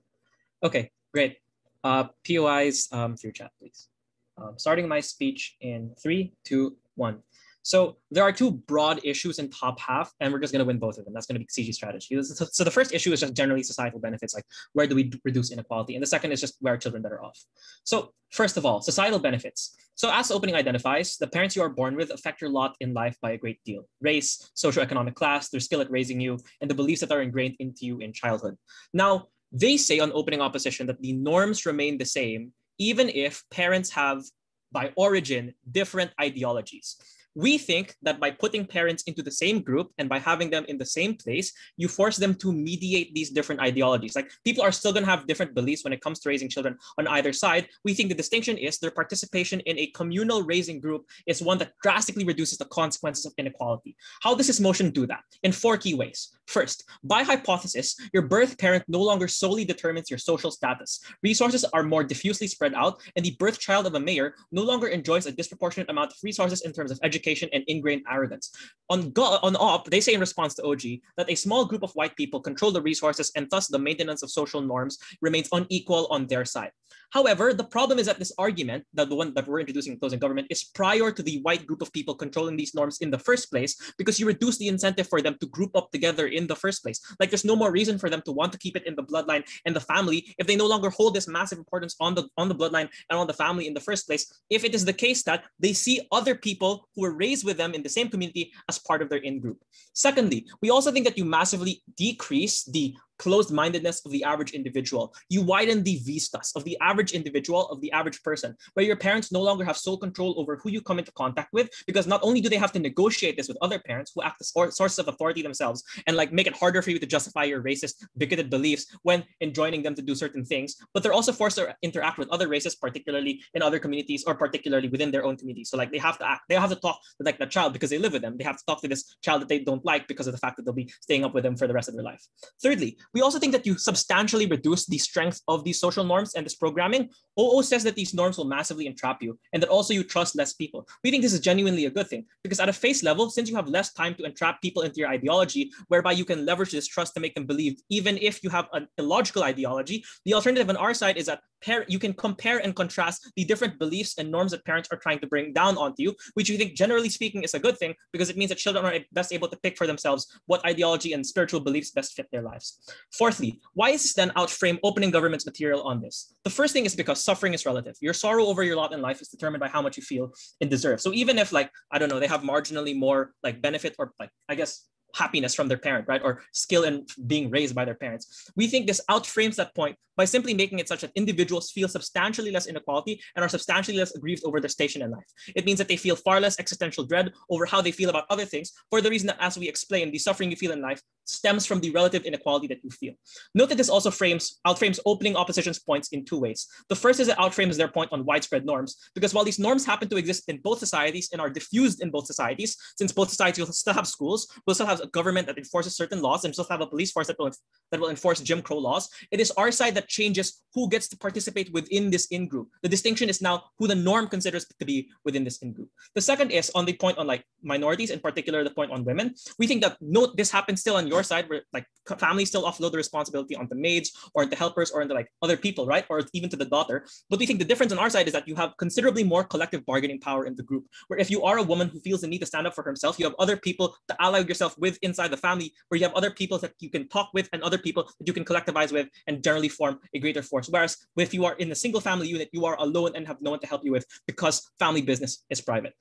Okay, great. Uh, POIs um, through chat, please. Um, starting my speech in three, two, one. So there are two broad issues in top half, and we're just going to win both of them. That's going to be CG strategy. So the first issue is just generally societal benefits, like where do we reduce inequality? And the second is just where are children better off? So first of all, societal benefits. So as opening identifies, the parents you are born with affect your lot in life by a great deal. Race, socioeconomic class, their skill at raising you, and the beliefs that are ingrained into you in childhood. Now, they say on opening opposition that the norms remain the same, even if parents have, by origin, different ideologies we think that by putting parents into the same group and by having them in the same place, you force them to mediate these different ideologies. Like people are still going to have different beliefs when it comes to raising children on either side. We think the distinction is their participation in a communal raising group is one that drastically reduces the consequences of inequality. How does this motion do that? In four key ways. First, by hypothesis, your birth parent no longer solely determines your social status. Resources are more diffusely spread out, and the birth child of a mayor no longer enjoys a disproportionate amount of resources in terms of education and ingrained arrogance. On, go- on OP, they say in response to OG that a small group of white people control the resources and thus the maintenance of social norms remains unequal on their side. However, the problem is that this argument, that the one that we're introducing in closing government, is prior to the white group of people controlling these norms in the first place because you reduce the incentive for them to group up together in the first place. Like there's no more reason for them to want to keep it in the bloodline and the family if they no longer hold this massive importance on the on the bloodline and on the family in the first place. If it is the case that they see other people who are raised with them in the same community as part of their in group. Secondly, we also think that you massively decrease the closed mindedness of the average individual. You widen the vistas of the average individual, of the average person, where your parents no longer have sole control over who you come into contact with, because not only do they have to negotiate this with other parents who act as sources of authority themselves and like make it harder for you to justify your racist, bigoted beliefs when enjoining them to do certain things, but they're also forced to interact with other races, particularly in other communities or particularly within their own community. So like they have to act, they have to talk to like the child because they live with them. They have to talk to this child that they don't like because of the fact that they'll be staying up with them for the rest of their life. Thirdly, we also think that you substantially reduce the strength of these social norms and this programming. OO says that these norms will massively entrap you and that also you trust less people. We think this is genuinely a good thing because at a face level, since you have less time to entrap people into your ideology, whereby you can leverage this trust to make them believe, even if you have an illogical ideology, the alternative on our side is that pair, you can compare and contrast the different beliefs and norms that parents are trying to bring down onto you, which we think generally speaking is a good thing because it means that children are best able to pick for themselves what ideology and spiritual beliefs best fit their lives. Fourthly, why is this then outframe opening government's material on this? The first thing is because suffering is relative. Your sorrow over your lot in life is determined by how much you feel and deserve. So even if like, I don't know, they have marginally more like benefit or like, I guess happiness from their parent, right? Or skill in being raised by their parents. We think this outframes that point by simply making it such that individuals feel substantially less inequality and are substantially less aggrieved over their station in life. It means that they feel far less existential dread over how they feel about other things for the reason that, as we explained, the suffering you feel in life stems from the relative inequality that you feel. Note that this also frames outframes opening opposition's points in two ways. The first is it outframes their point on widespread norms, because while these norms happen to exist in both societies and are diffused in both societies, since both societies will still have schools, will still have a government that enforces certain laws, and still have a police force that will, that will enforce Jim Crow laws, it is our side that changes who gets to participate within this in group. The distinction is now who the norm considers to be within this in group. The second is on the point on like minorities, in particular the point on women. We think that note this happens still on your side where like families still offload the responsibility on the maids or the helpers or the like other people, right? Or even to the daughter. But we think the difference on our side is that you have considerably more collective bargaining power in the group. Where if you are a woman who feels the need to stand up for herself, you have other people to ally yourself with inside the family, where you have other people that you can talk with and other people that you can collectivize with and generally form a greater force. Whereas if you are in a single family unit, you are alone and have no one to help you with because family business is private.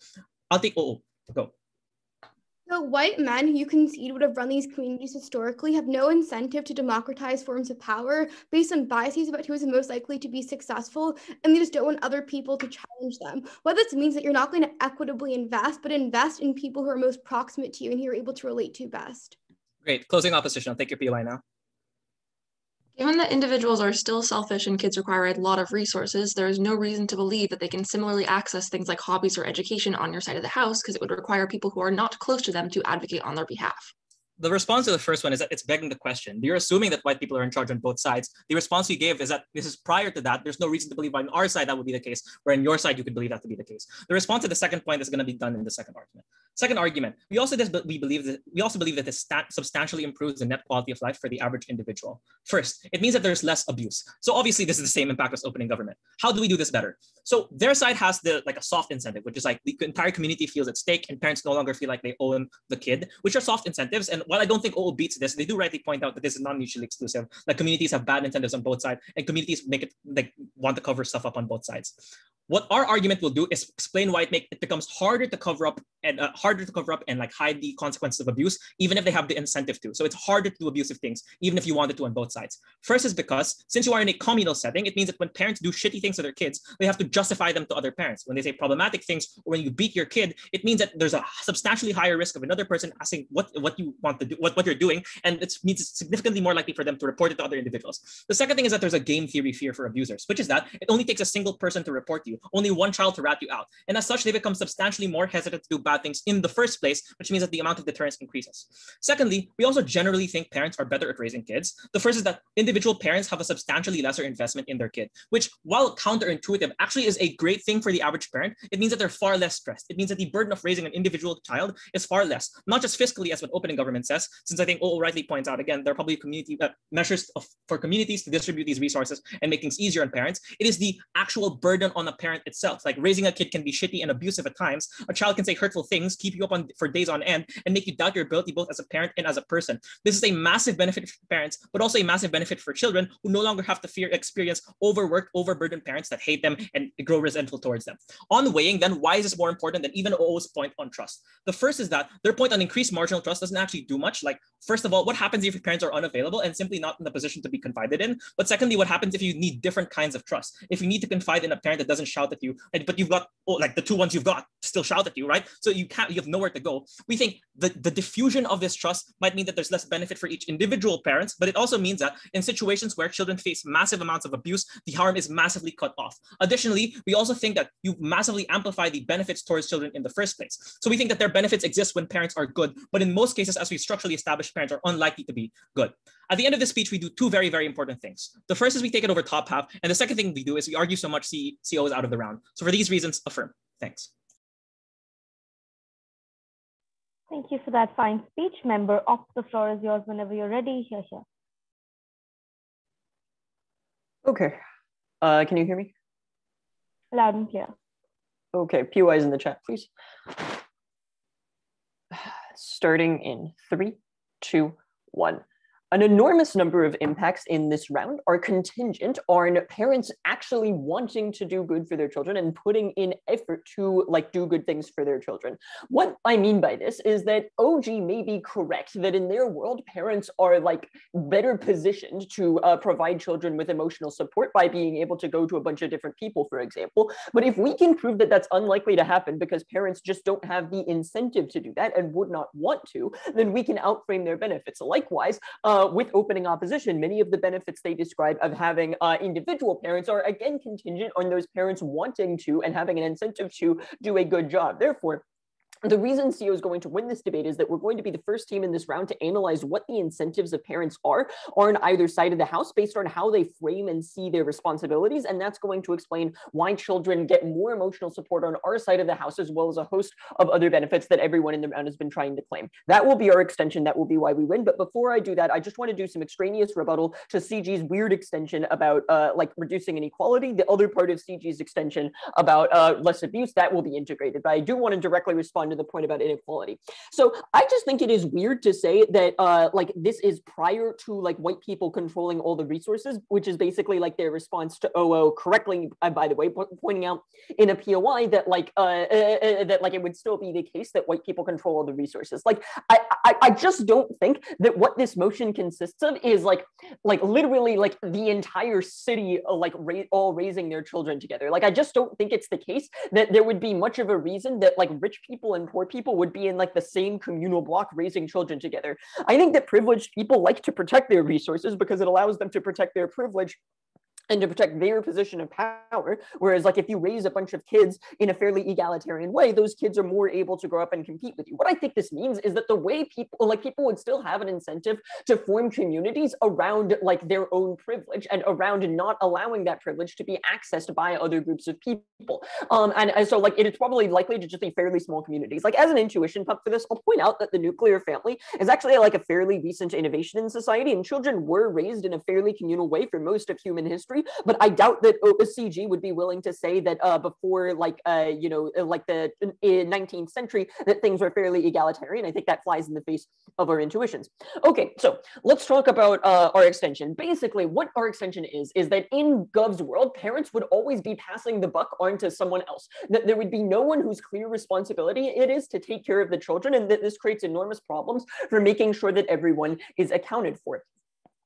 I'll take oh, go. The white men who you concede would have run these communities historically have no incentive to democratize forms of power based on biases about who is most likely to be successful, and they just don't want other people to challenge them. What this means that you're not going to equitably invest, but invest in people who are most proximate to you and who you're able to relate to best. Great. Closing opposition. I'll take your POI now. Given that individuals are still selfish and kids require a lot of resources, there is no reason to believe that they can similarly access things like hobbies or education on your side of the house because it would require people who are not close to them to advocate on their behalf the response to the first one is that it's begging the question. You're assuming that white people are in charge on both sides. The response we gave is that this is prior to that. There's no reason to believe on our side that would be the case, where on your side you could believe that to be the case. The response to the second point is going to be done in the second argument. Second argument, we also this, we believe that we also believe that this stat substantially improves the net quality of life for the average individual. First, it means that there's less abuse. So obviously this is the same impact as opening government. How do we do this better? So their side has the like a soft incentive, which is like the entire community feels at stake and parents no longer feel like they own the kid, which are soft incentives. And while I don't think OOB beats this, they do rightly point out that this is not mutually exclusive. Like communities have bad incentives on both sides, and communities make it like want to cover stuff up on both sides. What our argument will do is explain why it make it becomes harder to cover up and uh, harder to cover up and like hide the consequences of abuse, even if they have the incentive to. So it's harder to do abusive things, even if you wanted to on both sides. First is because since you are in a communal setting, it means that when parents do shitty things to their kids, they have to justify them to other parents. When they say problematic things, or when you beat your kid, it means that there's a substantially higher risk of another person asking what what you want to do, what, what you're doing, and it means it's significantly more likely for them to report it to other individuals. The second thing is that there's a game theory fear for abusers, which is that it only takes a single person to report you, only one child to rat you out. And as such, they become substantially more hesitant to do bad things in the first place, which means that the amount of deterrence increases. Secondly, we also generally think parents are better at raising kids. The first is that individual parents have a substantially lesser investment in their kid, which while counterintuitive actually is a great thing for the average parent. It means that they're far less stressed. It means that the burden of raising an individual child is far less, not just fiscally as what opening government says, since I think O rightly points out again, there are probably community uh, measures of, for communities to distribute these resources and make things easier on parents. It is the actual burden on a parent itself. Like raising a kid can be shitty and abusive at times. A child can say hurtful things, keep you up on for days on end, and make you doubt your ability both as a parent and as a person. This is a massive benefit for parents, but also a massive benefit for children who no longer have to fear experience overworked, overburdened parents that hate them and grow resentful towards them. On weighing, then why is this more important than even OO's point on trust? The first is that their point on increased marginal trust doesn't actually do much. Like, first of all, what happens if your parents are unavailable and simply not in the position to be confided in? But secondly, what happens if you need different kinds of trust? If you need to confide in a parent that doesn't shout at you, but you've got oh, like the two ones you've got still shout at you, right? So you can't, you have nowhere to go. We think the, the diffusion of this trust might mean that there's less benefit for each individual parents, but it also means that in situations where children face massive amounts of abuse, the harm is massively cut off. Additionally, we also think that you massively amplify the benefits towards children in the first place. So we think that their benefits exist when parents are good, but in most cases, as we structurally established, parents are unlikely to be good. At the end of the speech, we do two very, very important things. The first is we take it over top half, and the second thing we do is we argue so much C- CO is out of the round. So for these reasons, affirm. Thanks. Thank you for that fine speech. Member Off the floor is yours whenever you're ready. Here, here. Okay. Uh, can you hear me? Loud and clear. Okay, POIs in the chat, please. Starting in three, two, one. An enormous number of impacts in this round are contingent on parents actually wanting to do good for their children and putting in effort to like do good things for their children. What I mean by this is that OG may be correct that in their world, parents are like better positioned to uh, provide children with emotional support by being able to go to a bunch of different people, for example. But if we can prove that that's unlikely to happen because parents just don't have the incentive to do that and would not want to, then we can outframe their benefits. Likewise, uh, uh, with opening opposition, many of the benefits they describe of having uh, individual parents are again contingent on those parents wanting to and having an incentive to do a good job. Therefore, the reason CO is going to win this debate is that we're going to be the first team in this round to analyze what the incentives of parents are on either side of the house based on how they frame and see their responsibilities. And that's going to explain why children get more emotional support on our side of the house, as well as a host of other benefits that everyone in the round has been trying to claim. That will be our extension. That will be why we win. But before I do that, I just want to do some extraneous rebuttal to CG's weird extension about uh, like reducing inequality. The other part of CG's extension about uh, less abuse, that will be integrated. But I do want to directly respond to the point about inequality. So I just think it is weird to say that uh, like this is prior to like white people controlling all the resources, which is basically like their response to OO correctly, uh, by the way, pointing out in a POI that like uh, uh, uh, that like it would still be the case that white people control all the resources. Like I, I, I just don't think that what this motion consists of is like like literally like the entire city uh, like ra- all raising their children together. Like I just don't think it's the case that there would be much of a reason that like rich people and poor people would be in like the same communal block raising children together. I think that privileged people like to protect their resources because it allows them to protect their privilege and to protect their position of power. Whereas, like, if you raise a bunch of kids in a fairly egalitarian way, those kids are more able to grow up and compete with you. What I think this means is that the way people, like, people would still have an incentive to form communities around, like, their own privilege and around not allowing that privilege to be accessed by other groups of people. Um, and, and so, like, it is probably likely to just be fairly small communities. Like, as an intuition pump for this, I'll point out that the nuclear family is actually like a fairly recent innovation in society, and children were raised in a fairly communal way for most of human history but I doubt that CG would be willing to say that uh, before, like, uh, you know, uh, like the 19th century, that things were fairly egalitarian. I think that flies in the face of our intuitions. Okay, so let's talk about uh, our extension. Basically, what our extension is, is that in Gov's world, parents would always be passing the buck on to someone else. That there would be no one whose clear responsibility it is to take care of the children, and that this creates enormous problems for making sure that everyone is accounted for.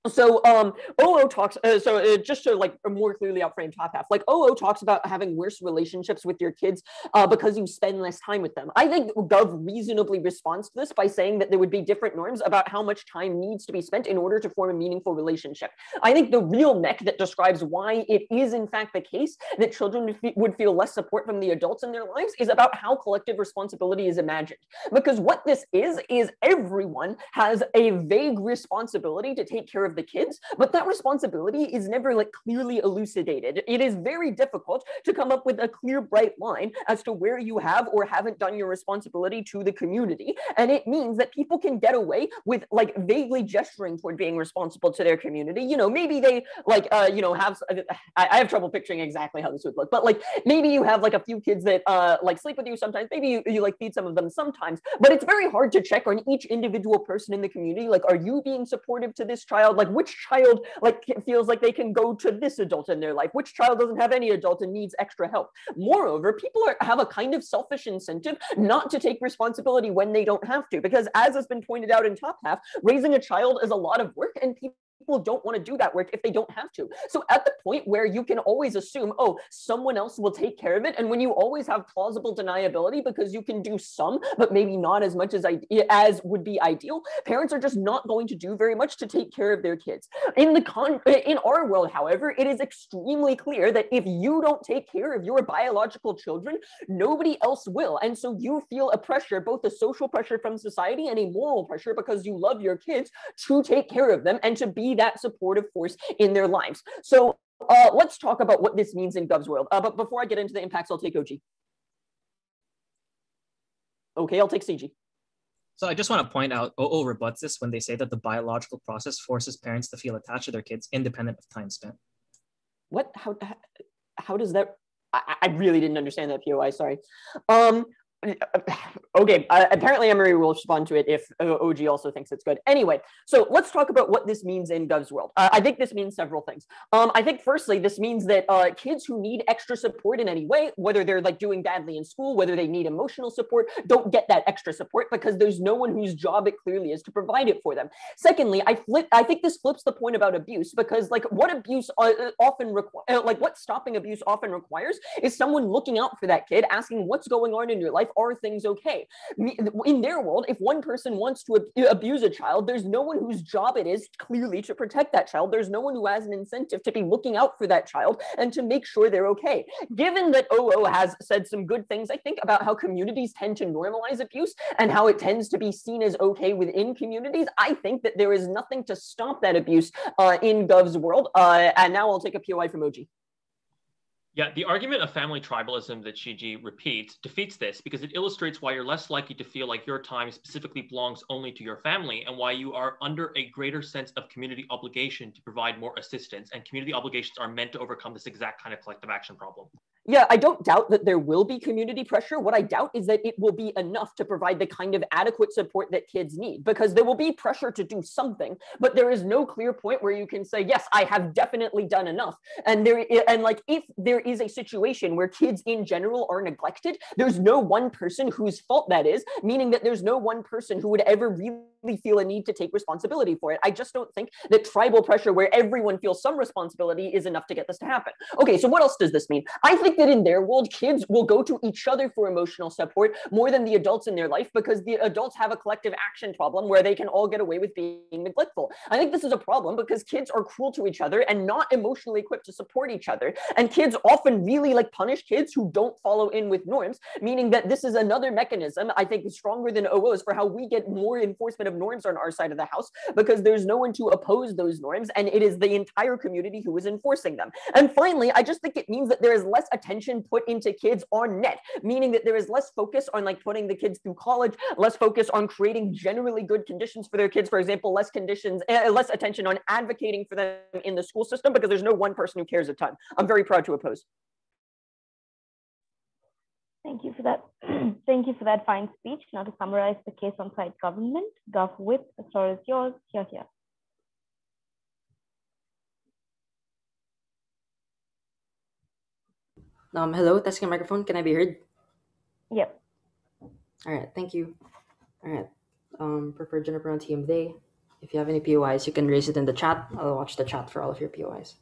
So um, OO talks, uh, so uh, just to like more clearly outframe top half, like OO talks about having worse relationships with your kids uh, because you spend less time with them. I think Gov reasonably responds to this by saying that there would be different norms about how much time needs to be spent in order to form a meaningful relationship. I think the real neck that describes why it is in fact the case that children would feel less support from the adults in their lives is about how collective responsibility is imagined. Because what this is, is everyone has a vague responsibility to take care of of the kids, but that responsibility is never like clearly elucidated. It is very difficult to come up with a clear, bright line as to where you have or haven't done your responsibility to the community. And it means that people can get away with like vaguely gesturing toward being responsible to their community. You know, maybe they like, uh, you know, have, I, I have trouble picturing exactly how this would look, but like maybe you have like a few kids that uh, like sleep with you sometimes, maybe you, you like feed some of them sometimes, but it's very hard to check on each individual person in the community. Like, are you being supportive to this child? Like which child like feels like they can go to this adult in their life? Which child doesn't have any adult and needs extra help? Moreover people are, have a kind of selfish incentive not to take responsibility when they don't have to because as has been pointed out in top half raising a child is a lot of work and people people don't want to do that work if they don't have to. So at the point where you can always assume, oh, someone else will take care of it. And when you always have plausible deniability because you can do some, but maybe not as much as I as would be ideal, parents are just not going to do very much to take care of their kids. In the con in our world, however, it is extremely clear that if you don't take care of your biological children, nobody else will. And so you feel a pressure, both a social pressure from society and a moral pressure because you love your kids to take care of them and to be that supportive force in their lives. So uh, let's talk about what this means in Gov's world. Uh, but before I get into the impacts, I'll take OG. Okay, I'll take CG. So I just want to point out, OO rebuts this when they say that the biological process forces parents to feel attached to their kids independent of time spent. What? How? How does that? I, I really didn't understand that POI. Sorry. Um, okay, uh, apparently Emery will respond to it if uh, OG also thinks it's good. Anyway, so let's talk about what this means in Gov's world. Uh, I think this means several things. Um, I think firstly, this means that uh, kids who need extra support in any way, whether they're like doing badly in school, whether they need emotional support, don't get that extra support because there's no one whose job it clearly is to provide it for them. Secondly, I flip. I think this flips the point about abuse because like what abuse uh, often require, like what stopping abuse often requires is someone looking out for that kid, asking what's going on in your life are things okay? In their world, if one person wants to ab- abuse a child, there's no one whose job it is clearly to protect that child. There's no one who has an incentive to be looking out for that child and to make sure they're okay. Given that OO has said some good things, I think, about how communities tend to normalize abuse and how it tends to be seen as okay within communities, I think that there is nothing to stop that abuse uh, in Gov's world. Uh, and now I'll take a POI from OG. Yeah, the argument of family tribalism that Shiji repeats defeats this because it illustrates why you're less likely to feel like your time specifically belongs only to your family and why you are under a greater sense of community obligation to provide more assistance. And community obligations are meant to overcome this exact kind of collective action problem. Yeah, I don't doubt that there will be community pressure. What I doubt is that it will be enough to provide the kind of adequate support that kids need because there will be pressure to do something, but there is no clear point where you can say, yes, I have definitely done enough. And there and like if there is a situation where kids in general are neglected, there's no one person whose fault that is, meaning that there's no one person who would ever really feel a need to take responsibility for it. I just don't think that tribal pressure where everyone feels some responsibility is enough to get this to happen. Okay, so what else does this mean? I think that in their world, kids will go to each other for emotional support more than the adults in their life because the adults have a collective action problem where they can all get away with being neglectful. I think this is a problem because kids are cruel to each other and not emotionally equipped to support each other. And kids often really like punish kids who don't follow in with norms, meaning that this is another mechanism, I think, stronger than OOs for how we get more enforcement of norms on our side of the house because there's no one to oppose those norms and it is the entire community who is enforcing them. And finally, I just think it means that there is less attention put into kids on net, meaning that there is less focus on like putting the kids through college, less focus on creating generally good conditions for their kids. For example, less conditions, uh, less attention on advocating for them in the school system because there's no one person who cares a ton. I'm very proud to oppose. Thank you for that. Thank you for that fine speech. Now to summarize the case on site government, Gov Whip, the floor is yours. Here, here. Um, hello, testing microphone. Can I be heard? Yep. All right, thank you. All right. Um, preferred Jennifer on team day. If you have any POIs, you can raise it in the chat. I'll watch the chat for all of your POIs.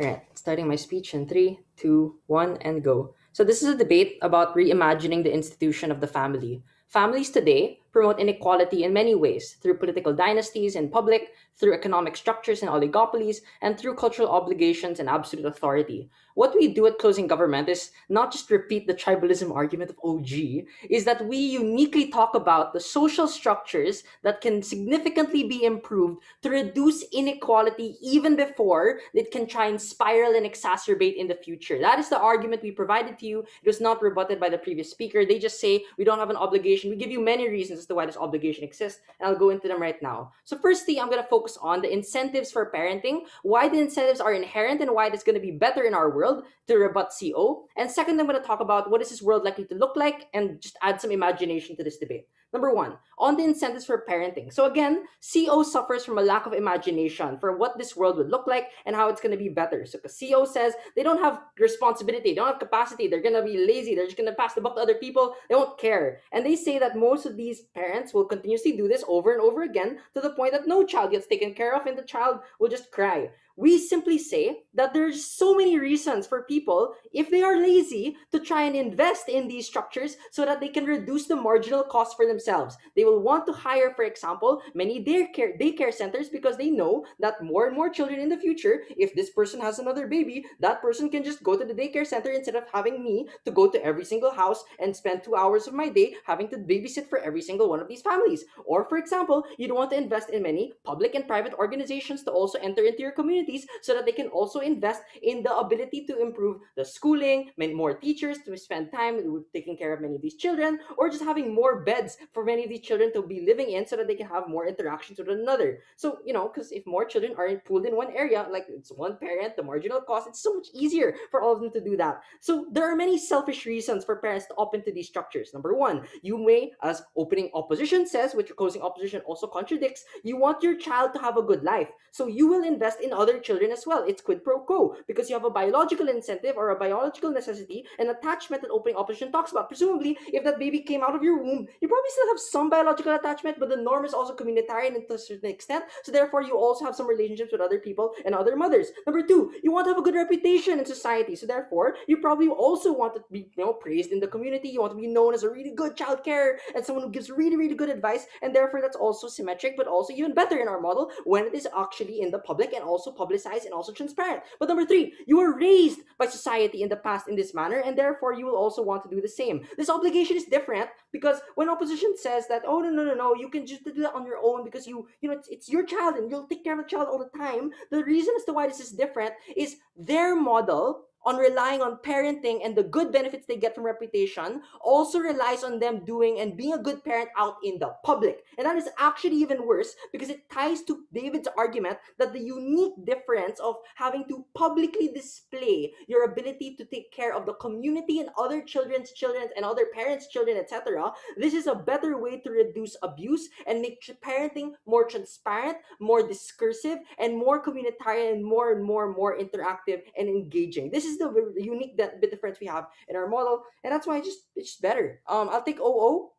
All right, starting my speech in three, two, one, and go. So this is a debate about reimagining the institution of the family. Families today promote inequality in many ways through political dynasties in public, through economic structures and oligopolies, and through cultural obligations and absolute authority. What we do at Closing Government is not just repeat the tribalism argument of OG, is that we uniquely talk about the social structures that can significantly be improved to reduce inequality even before it can try and spiral and exacerbate in the future. That is the argument we provided to you. It was not rebutted by the previous speaker. They just say we don't have an obligation. We give you many reasons as to why this obligation exists, and I'll go into them right now. So, firstly, I'm going to focus on the incentives for parenting, why the incentives are inherent, and why it's going to be better in our world world to rebut CO. And second, I'm going to talk about what is this world likely to look like and just add some imagination to this debate. Number one, on the incentives for parenting. So again, CO suffers from a lack of imagination for what this world would look like and how it's going to be better. So CO says they don't have responsibility, they don't have capacity, they're going to be lazy, they're just going to pass the buck to other people, they won't care. And they say that most of these parents will continuously do this over and over again to the point that no child gets taken care of and the child will just cry. We simply say that there's so many reasons for people, if they are lazy, to try and invest in these structures so that they can reduce the marginal cost for themselves. They will want to hire, for example, many daycare, daycare centers because they know that more and more children in the future, if this person has another baby, that person can just go to the daycare center instead of having me to go to every single house and spend two hours of my day having to babysit for every single one of these families. Or, for example, you don't want to invest in many public and private organizations to also enter into your community so that they can also invest in the ability to improve the schooling, more teachers to spend time taking care of many of these children, or just having more beds for many of these children to be living in so that they can have more interactions with another. So, you know, because if more children are pooled in one area, like it's one parent, the marginal cost, it's so much easier for all of them to do that. So there are many selfish reasons for parents to opt into these structures. Number one, you may, as opening opposition says, which closing opposition also contradicts, you want your child to have a good life. So you will invest in other other children as well. It's quid pro quo because you have a biological incentive or a biological necessity and attachment that opening opposition talks about. Presumably, if that baby came out of your womb, you probably still have some biological attachment, but the norm is also communitarian to a certain extent. So therefore, you also have some relationships with other people and other mothers. Number two, you want to have a good reputation in society. So therefore, you probably also want to be you know praised in the community. You want to be known as a really good child care and someone who gives really, really good advice. And therefore, that's also symmetric, but also even better in our model when it is actually in the public and also publicized and also transparent. But number three, you were raised by society in the past in this manner, and therefore you will also want to do the same. This obligation is different because when opposition says that, oh no, no, no, no, you can just do that on your own because you, you know, it's, it's your child and you'll take care of the child all the time. The reason as to why this is different is their model on relying on parenting and the good benefits they get from reputation also relies on them doing and being a good parent out in the public. And that is actually even worse because it ties to David's argument that the unique difference of having to publicly display your ability to take care of the community and other children's children and other parents' children, etc. This is a better way to reduce abuse and make parenting more transparent, more discursive, and more communitarian and more and more and more interactive and engaging. This is is the unique that bit difference we have in our model, and that's why it's just it's just better. Um, I'll take OO.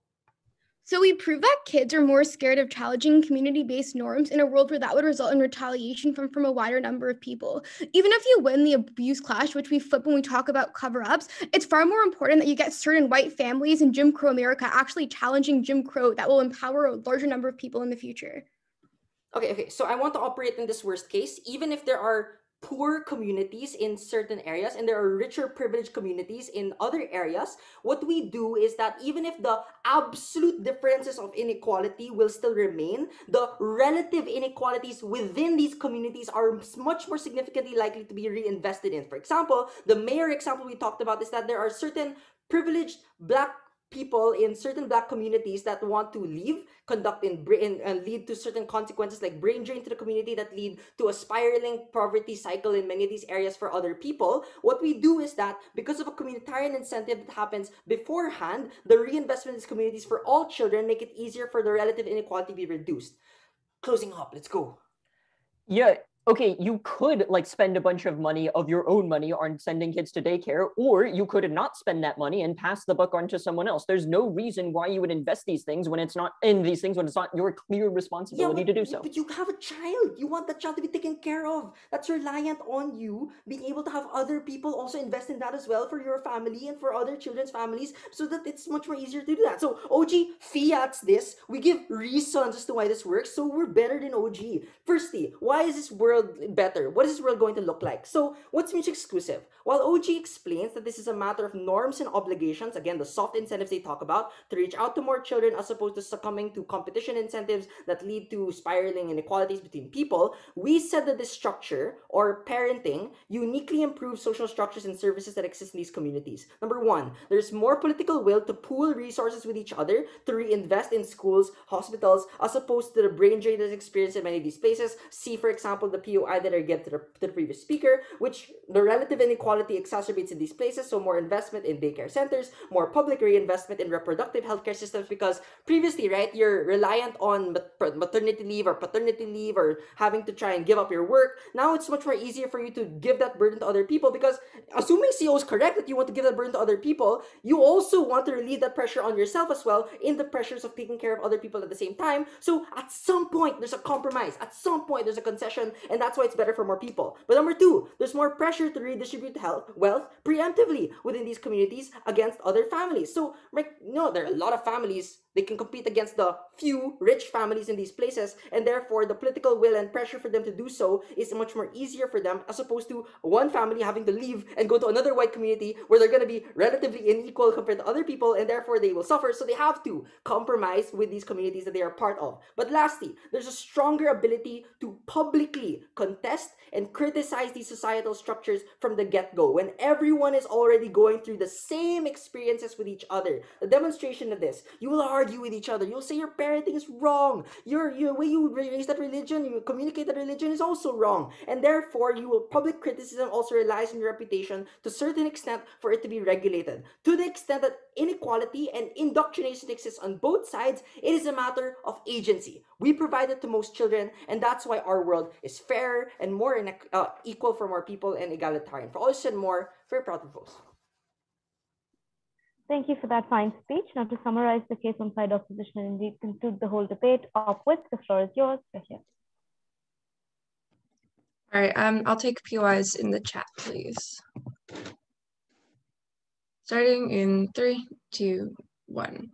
So we prove that kids are more scared of challenging community-based norms in a world where that would result in retaliation from from a wider number of people. Even if you win the abuse clash, which we flip when we talk about cover-ups, it's far more important that you get certain white families in Jim Crow America actually challenging Jim Crow that will empower a larger number of people in the future. Okay, okay. So I want to operate in this worst case, even if there are poor communities in certain areas and there are richer privileged communities in other areas what we do is that even if the absolute differences of inequality will still remain the relative inequalities within these communities are much more significantly likely to be reinvested in. For example the mayor example we talked about is that there are certain privileged black people in certain black communities that want to leave conduct in brain and lead to certain consequences like brain drain to the community that lead to a spiraling poverty cycle in many of these areas for other people. What we do is that because of a communitarian incentive that happens beforehand the reinvestment in these communities for all children make it easier for the relative inequality to be reduced. Closing up. Let's go. Yeah okay, you could like spend a bunch of money of your own money on sending kids to daycare, or you could not spend that money and pass the buck on to someone else. There's no reason why you would invest these things when it's not in these things when it's not your clear responsibility yeah, but, to do so. But you have a child. You want that child to be taken care of. That's reliant on you being able to have other people also invest in that as well for your family and for other children's families so that it's much more easier to do that. So OG fiats this. We give reasons as to why this works. So we're better than OG. Firstly, why is this work world better? What is this world going to look like? So, what's mutually exclusive? While OG explains that this is a matter of norms and obligations, again, the soft incentives they talk about, to reach out to more children as opposed to succumbing to competition incentives that lead to spiraling inequalities between people, we said that this structure, or parenting, uniquely improves social structures and services that exist in these communities. Number one, there's more political will to pool resources with each other to reinvest in schools, hospitals, as opposed to the brain drain that's experienced in many of these places. See, for example, the POI that I gave to the, to the previous speaker, which the relative inequality exacerbates in these places. So more investment in daycare centers, more public reinvestment in reproductive healthcare systems because previously, right, you're reliant on maternity leave or paternity leave or having to try and give up your work. Now it's much more easier for you to give that burden to other people because assuming CO is correct that you want to give that burden to other people, you also want to relieve that pressure on yourself as well in the pressures of taking care of other people at the same time. So at some point, there's a compromise. At some point, there's a concession and that's why it's better for more people. But number two, there's more pressure to redistribute health, wealth preemptively within these communities against other families. So, right, no, there are a lot of families they can compete against the few rich families in these places, and therefore the political will and pressure for them to do so is much more easier for them as opposed to one family having to leave and go to another white community where they're going to be relatively unequal compared to other people, and therefore they will suffer. So they have to compromise with these communities that they are part of. But lastly, there's a stronger ability to publicly contest and criticize these societal structures from the get go when everyone is already going through the same experiences with each other. A demonstration of this, you will argue with each other. You'll say your parenting is wrong. Your, your way you raise that religion, you communicate that religion is also wrong. And therefore, you will public criticism also relies on your reputation to a certain extent for it to be regulated. To the extent that inequality and indoctrination exists on both sides, it is a matter of agency. We provide it to most children, and that's why our world is fairer and more uh, equal for more people and egalitarian. For all this and more, very proud of. Thank you for that fine speech. Now to summarize the case on side opposition and indeed conclude the whole debate, off with the floor is yours. Here. All right, um, I'll take POIs in the chat, please. Starting in three, two, one.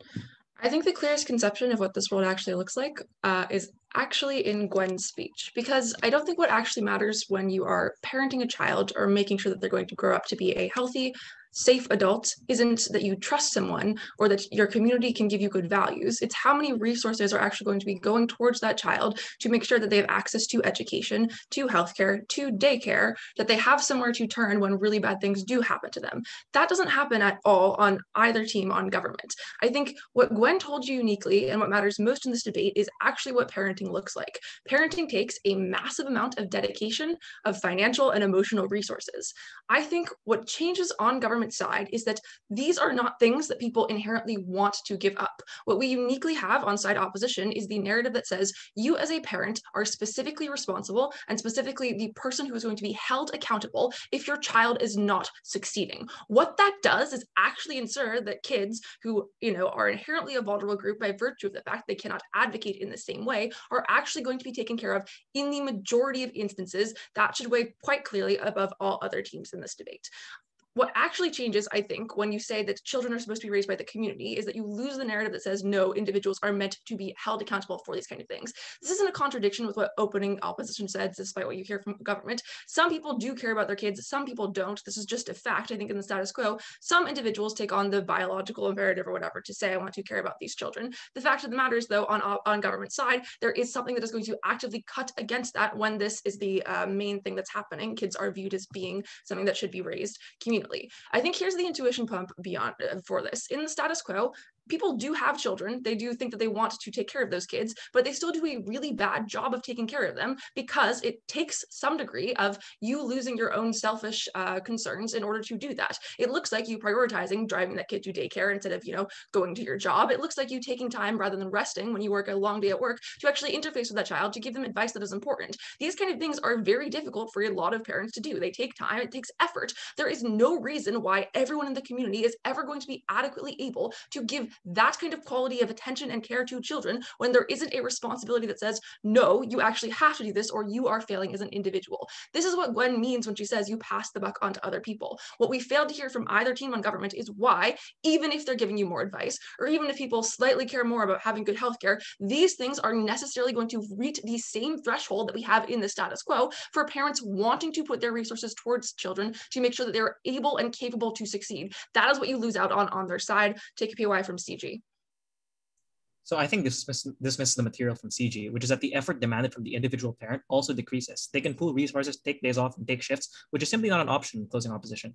I think the clearest conception of what this world actually looks like uh, is actually in Gwen's speech, because I don't think what actually matters when you are parenting a child or making sure that they're going to grow up to be a healthy, safe adult isn't that you trust someone or that your community can give you good values. It's how many resources are actually going to be going towards that child to make sure that they have access to education, to healthcare, to daycare, that they have somewhere to turn when really bad things do happen to them. That doesn't happen at all on either team on government. I think what Gwen told you uniquely and what matters most in this debate is actually what parenting looks like. Parenting takes a massive amount of dedication of financial and emotional resources. I think what changes on government government side is that these are not things that people inherently want to give up. What we uniquely have on side opposition is the narrative that says you as a parent are specifically responsible and specifically the person who is going to be held accountable if your child is not succeeding. What that does is actually ensure that kids who, you know, are inherently a vulnerable group by virtue of the fact they cannot advocate in the same way are actually going to be taken care of in the majority of instances. That should weigh quite clearly above all other teams in this debate what actually changes, I think, when you say that children are supposed to be raised by the community is that you lose the narrative that says no, individuals are meant to be held accountable for these kind of things. This isn't a contradiction with what opening opposition says, despite what you hear from government. Some people do care about their kids, some people don't. This is just a fact, I think, in the status quo. Some individuals take on the biological imperative or whatever to say, I want to care about these children. The fact of the matter is, though, on, on government side, there is something that is going to actively cut against that when this is the uh, main thing that's happening. Kids are viewed as being something that should be raised communally. I think here's the intuition pump beyond uh, for this. In the status quo, people do have children. They do think that they want to take care of those kids, but they still do a really bad job of taking care of them because it takes some degree of you losing your own selfish uh, concerns in order to do that. It looks like you prioritizing driving that kid to daycare instead of, you know, going to your job. It looks like you taking time rather than resting when you work a long day at work to actually interface with that child to give them advice that is important. These kind of things are very difficult for a lot of parents to do. They take time, it takes effort. There is no reason why everyone in the community is ever going to be adequately able to give that kind of quality of attention and care to children when there isn't a responsibility that says, no, you actually have to do this or you are failing as an individual. This is what Gwen means when she says you pass the buck on to other people. What we failed to hear from either team on government is why, even if they're giving you more advice, or even if people slightly care more about having good healthcare, these things are necessarily going to reach the same threshold that we have in the status quo for parents wanting to put their resources towards children to make sure that they're able and capable to succeed. That is what you lose out on on their side. Take a POI from CG. So I think this dismisses the material from CG, which is that the effort demanded from the individual parent also decreases. They can pool resources, take days off, and take shifts, which is simply not an option in closing opposition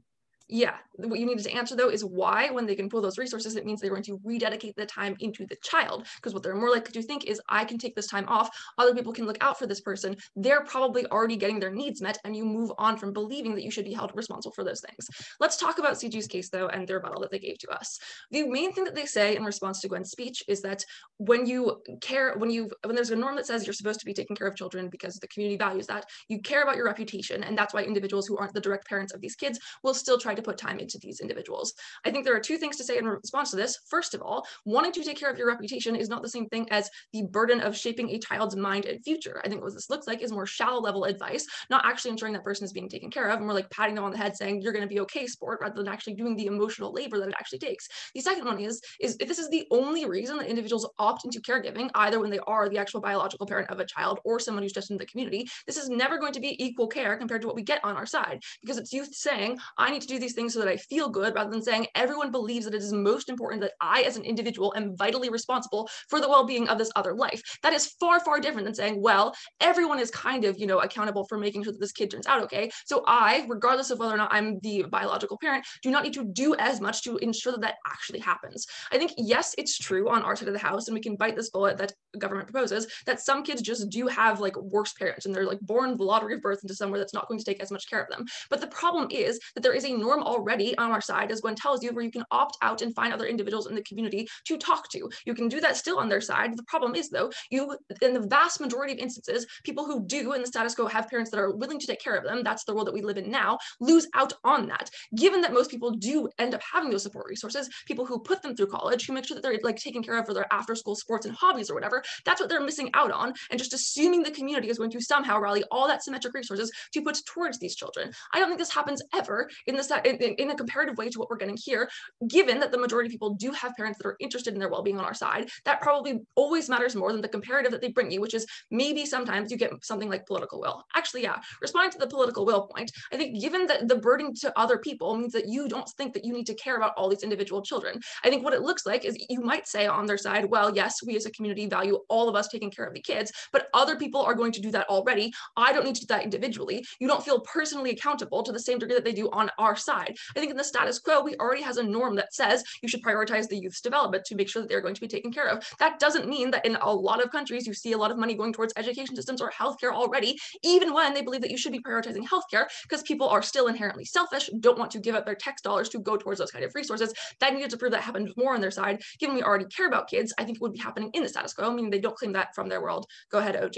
yeah, what you needed to answer though is why, when they can pull those resources, it means they're going to rededicate the time into the child. Because what they're more likely to think is, I can take this time off. Other people can look out for this person. They're probably already getting their needs met, and you move on from believing that you should be held responsible for those things. Let's talk about CG's case though, and their rebuttal that they gave to us. The main thing that they say in response to Gwen's speech is that when you care, when you when there's a norm that says you're supposed to be taking care of children because the community values that, you care about your reputation, and that's why individuals who aren't the direct parents of these kids will still try to put time into these individuals. I think there are two things to say in response to this. First of all, wanting to take care of your reputation is not the same thing as the burden of shaping a child's mind and future. I think what this looks like is more shallow level advice, not actually ensuring that person is being taken care of, and more like patting them on the head saying, you're going to be okay, sport, rather than actually doing the emotional labor that it actually takes. The second one is, is if this is the only reason that individuals opt into caregiving, either when they are the actual biological parent of a child or someone who's just in the community, this is never going to be equal care compared to what we get on our side because it's youth saying, I need to do these these things so that I feel good rather than saying everyone believes that it is most important that I, as an individual, am vitally responsible for the well being of this other life. That is far, far different than saying, well, everyone is kind of, you know, accountable for making sure that this kid turns out okay. So I, regardless of whether or not I'm the biological parent, do not need to do as much to ensure that that actually happens. I think, yes, it's true on our side of the house, and we can bite this bullet that government proposes that some kids just do have like worse parents and they're like born the lottery of birth into somewhere that's not going to take as much care of them. But the problem is that there is a norm already on our side, as Gwen tells you, where you can opt out and find other individuals in the community to talk to. You can do that still on their side. The problem is though, you in the vast majority of instances, people who do in the status quo have parents that are willing to take care of them. That's the world that we live in now, lose out on that. Given that most people do end up having those support resources, people who put them through college, who make sure that they're like taken care of for their after school sports and hobbies or whatever, that's what they're missing out on. And just assuming the community is going to somehow rally all that symmetric resources to put towards these children. I don't think this happens ever in this in, in a comparative way to what we're getting here, given that the majority of people do have parents that are interested in their well-being on our side. That probably always matters more than the comparative that they bring you, which is maybe sometimes you get something like political will. Actually, yeah, responding to the political will point, I think given that the burden to other people means that you don't think that you need to care about all these individual children. I think what it looks like is you might say on their side, well, yes, we as a community value all of us taking care of the kids, but other people are going to do that already. I don't need to do that individually. You don't feel personally accountable to the same degree that they do on our side. I think in the status quo, we already has a norm that says you should prioritize the youth's development to make sure that they're going to be taken care of. That doesn't mean that in a lot of countries you see a lot of money going towards education systems or healthcare already, even when they believe that you should be prioritizing healthcare because people are still inherently selfish, don't want to give up their tax dollars to go towards those kind of resources. That needed to prove that happened more on their side. Given we already care about kids, I think it would be happening in the status quo, meaning they don't claim that from their world. Go ahead, OG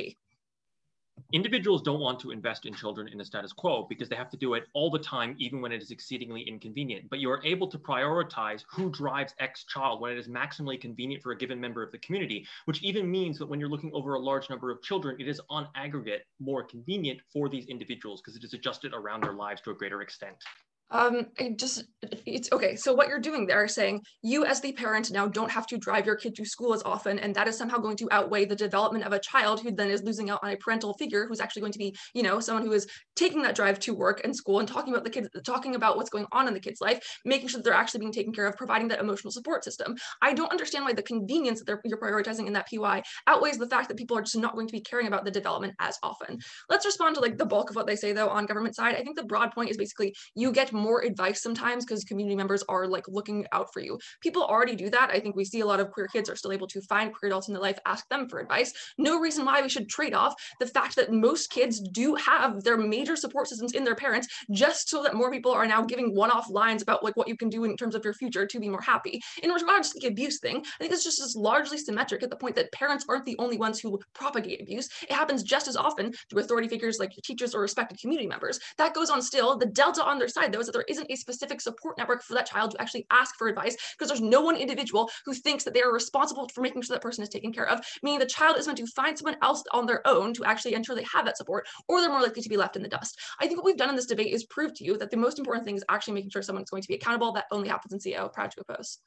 individuals don't want to invest in children in the status quo because they have to do it all the time, even when it is exceedingly inconvenient. But you're able to prioritize who drives X child when it is maximally convenient for a given member of the community, which even means that when you're looking over a large number of children, it is on aggregate more convenient for these individuals because it is adjusted around their lives to a greater extent. Um, I just, it's okay. So what you're doing there is saying you as the parent now don't have to drive your kid to school as often. And that is somehow going to outweigh the development of a child who then is losing out on a parental figure who's actually going to be, you know, someone who is taking that drive to work and school and talking about the kids, talking about what's going on in the kid's life, making sure that they're actually being taken care of, providing that emotional support system. I don't understand why the convenience that you're prioritizing in that PY outweighs the fact that people are just not going to be caring about the development as often. Let's respond to like the bulk of what they say though on government side. I think the broad point is basically you get more advice sometimes because community members are like looking out for you. People already do that. I think we see a lot of queer kids are still able to find queer adults in their life, ask them for advice. No reason why we should trade off the fact that most kids do have their major support systems in their parents just so that more people are now giving one-off lines about like what you can do in terms of your future to be more happy. In regards to the abuse thing, I think it's just as largely symmetric at the point that parents aren't the only ones who propagate abuse. It happens just as often through authority figures like teachers or respected community members. That goes on still. The delta on their side though that there isn't a specific support network for that child to actually ask for advice because there's no one individual who thinks that they are responsible for making sure that person is taken care of, meaning the child is meant to find someone else on their own to actually ensure they have that support, or they're more likely to be left in the dust. I think what we've done in this debate is prove to you that the most important thing is actually making sure someone's going to be accountable. That only happens in CO. Proud to oppose.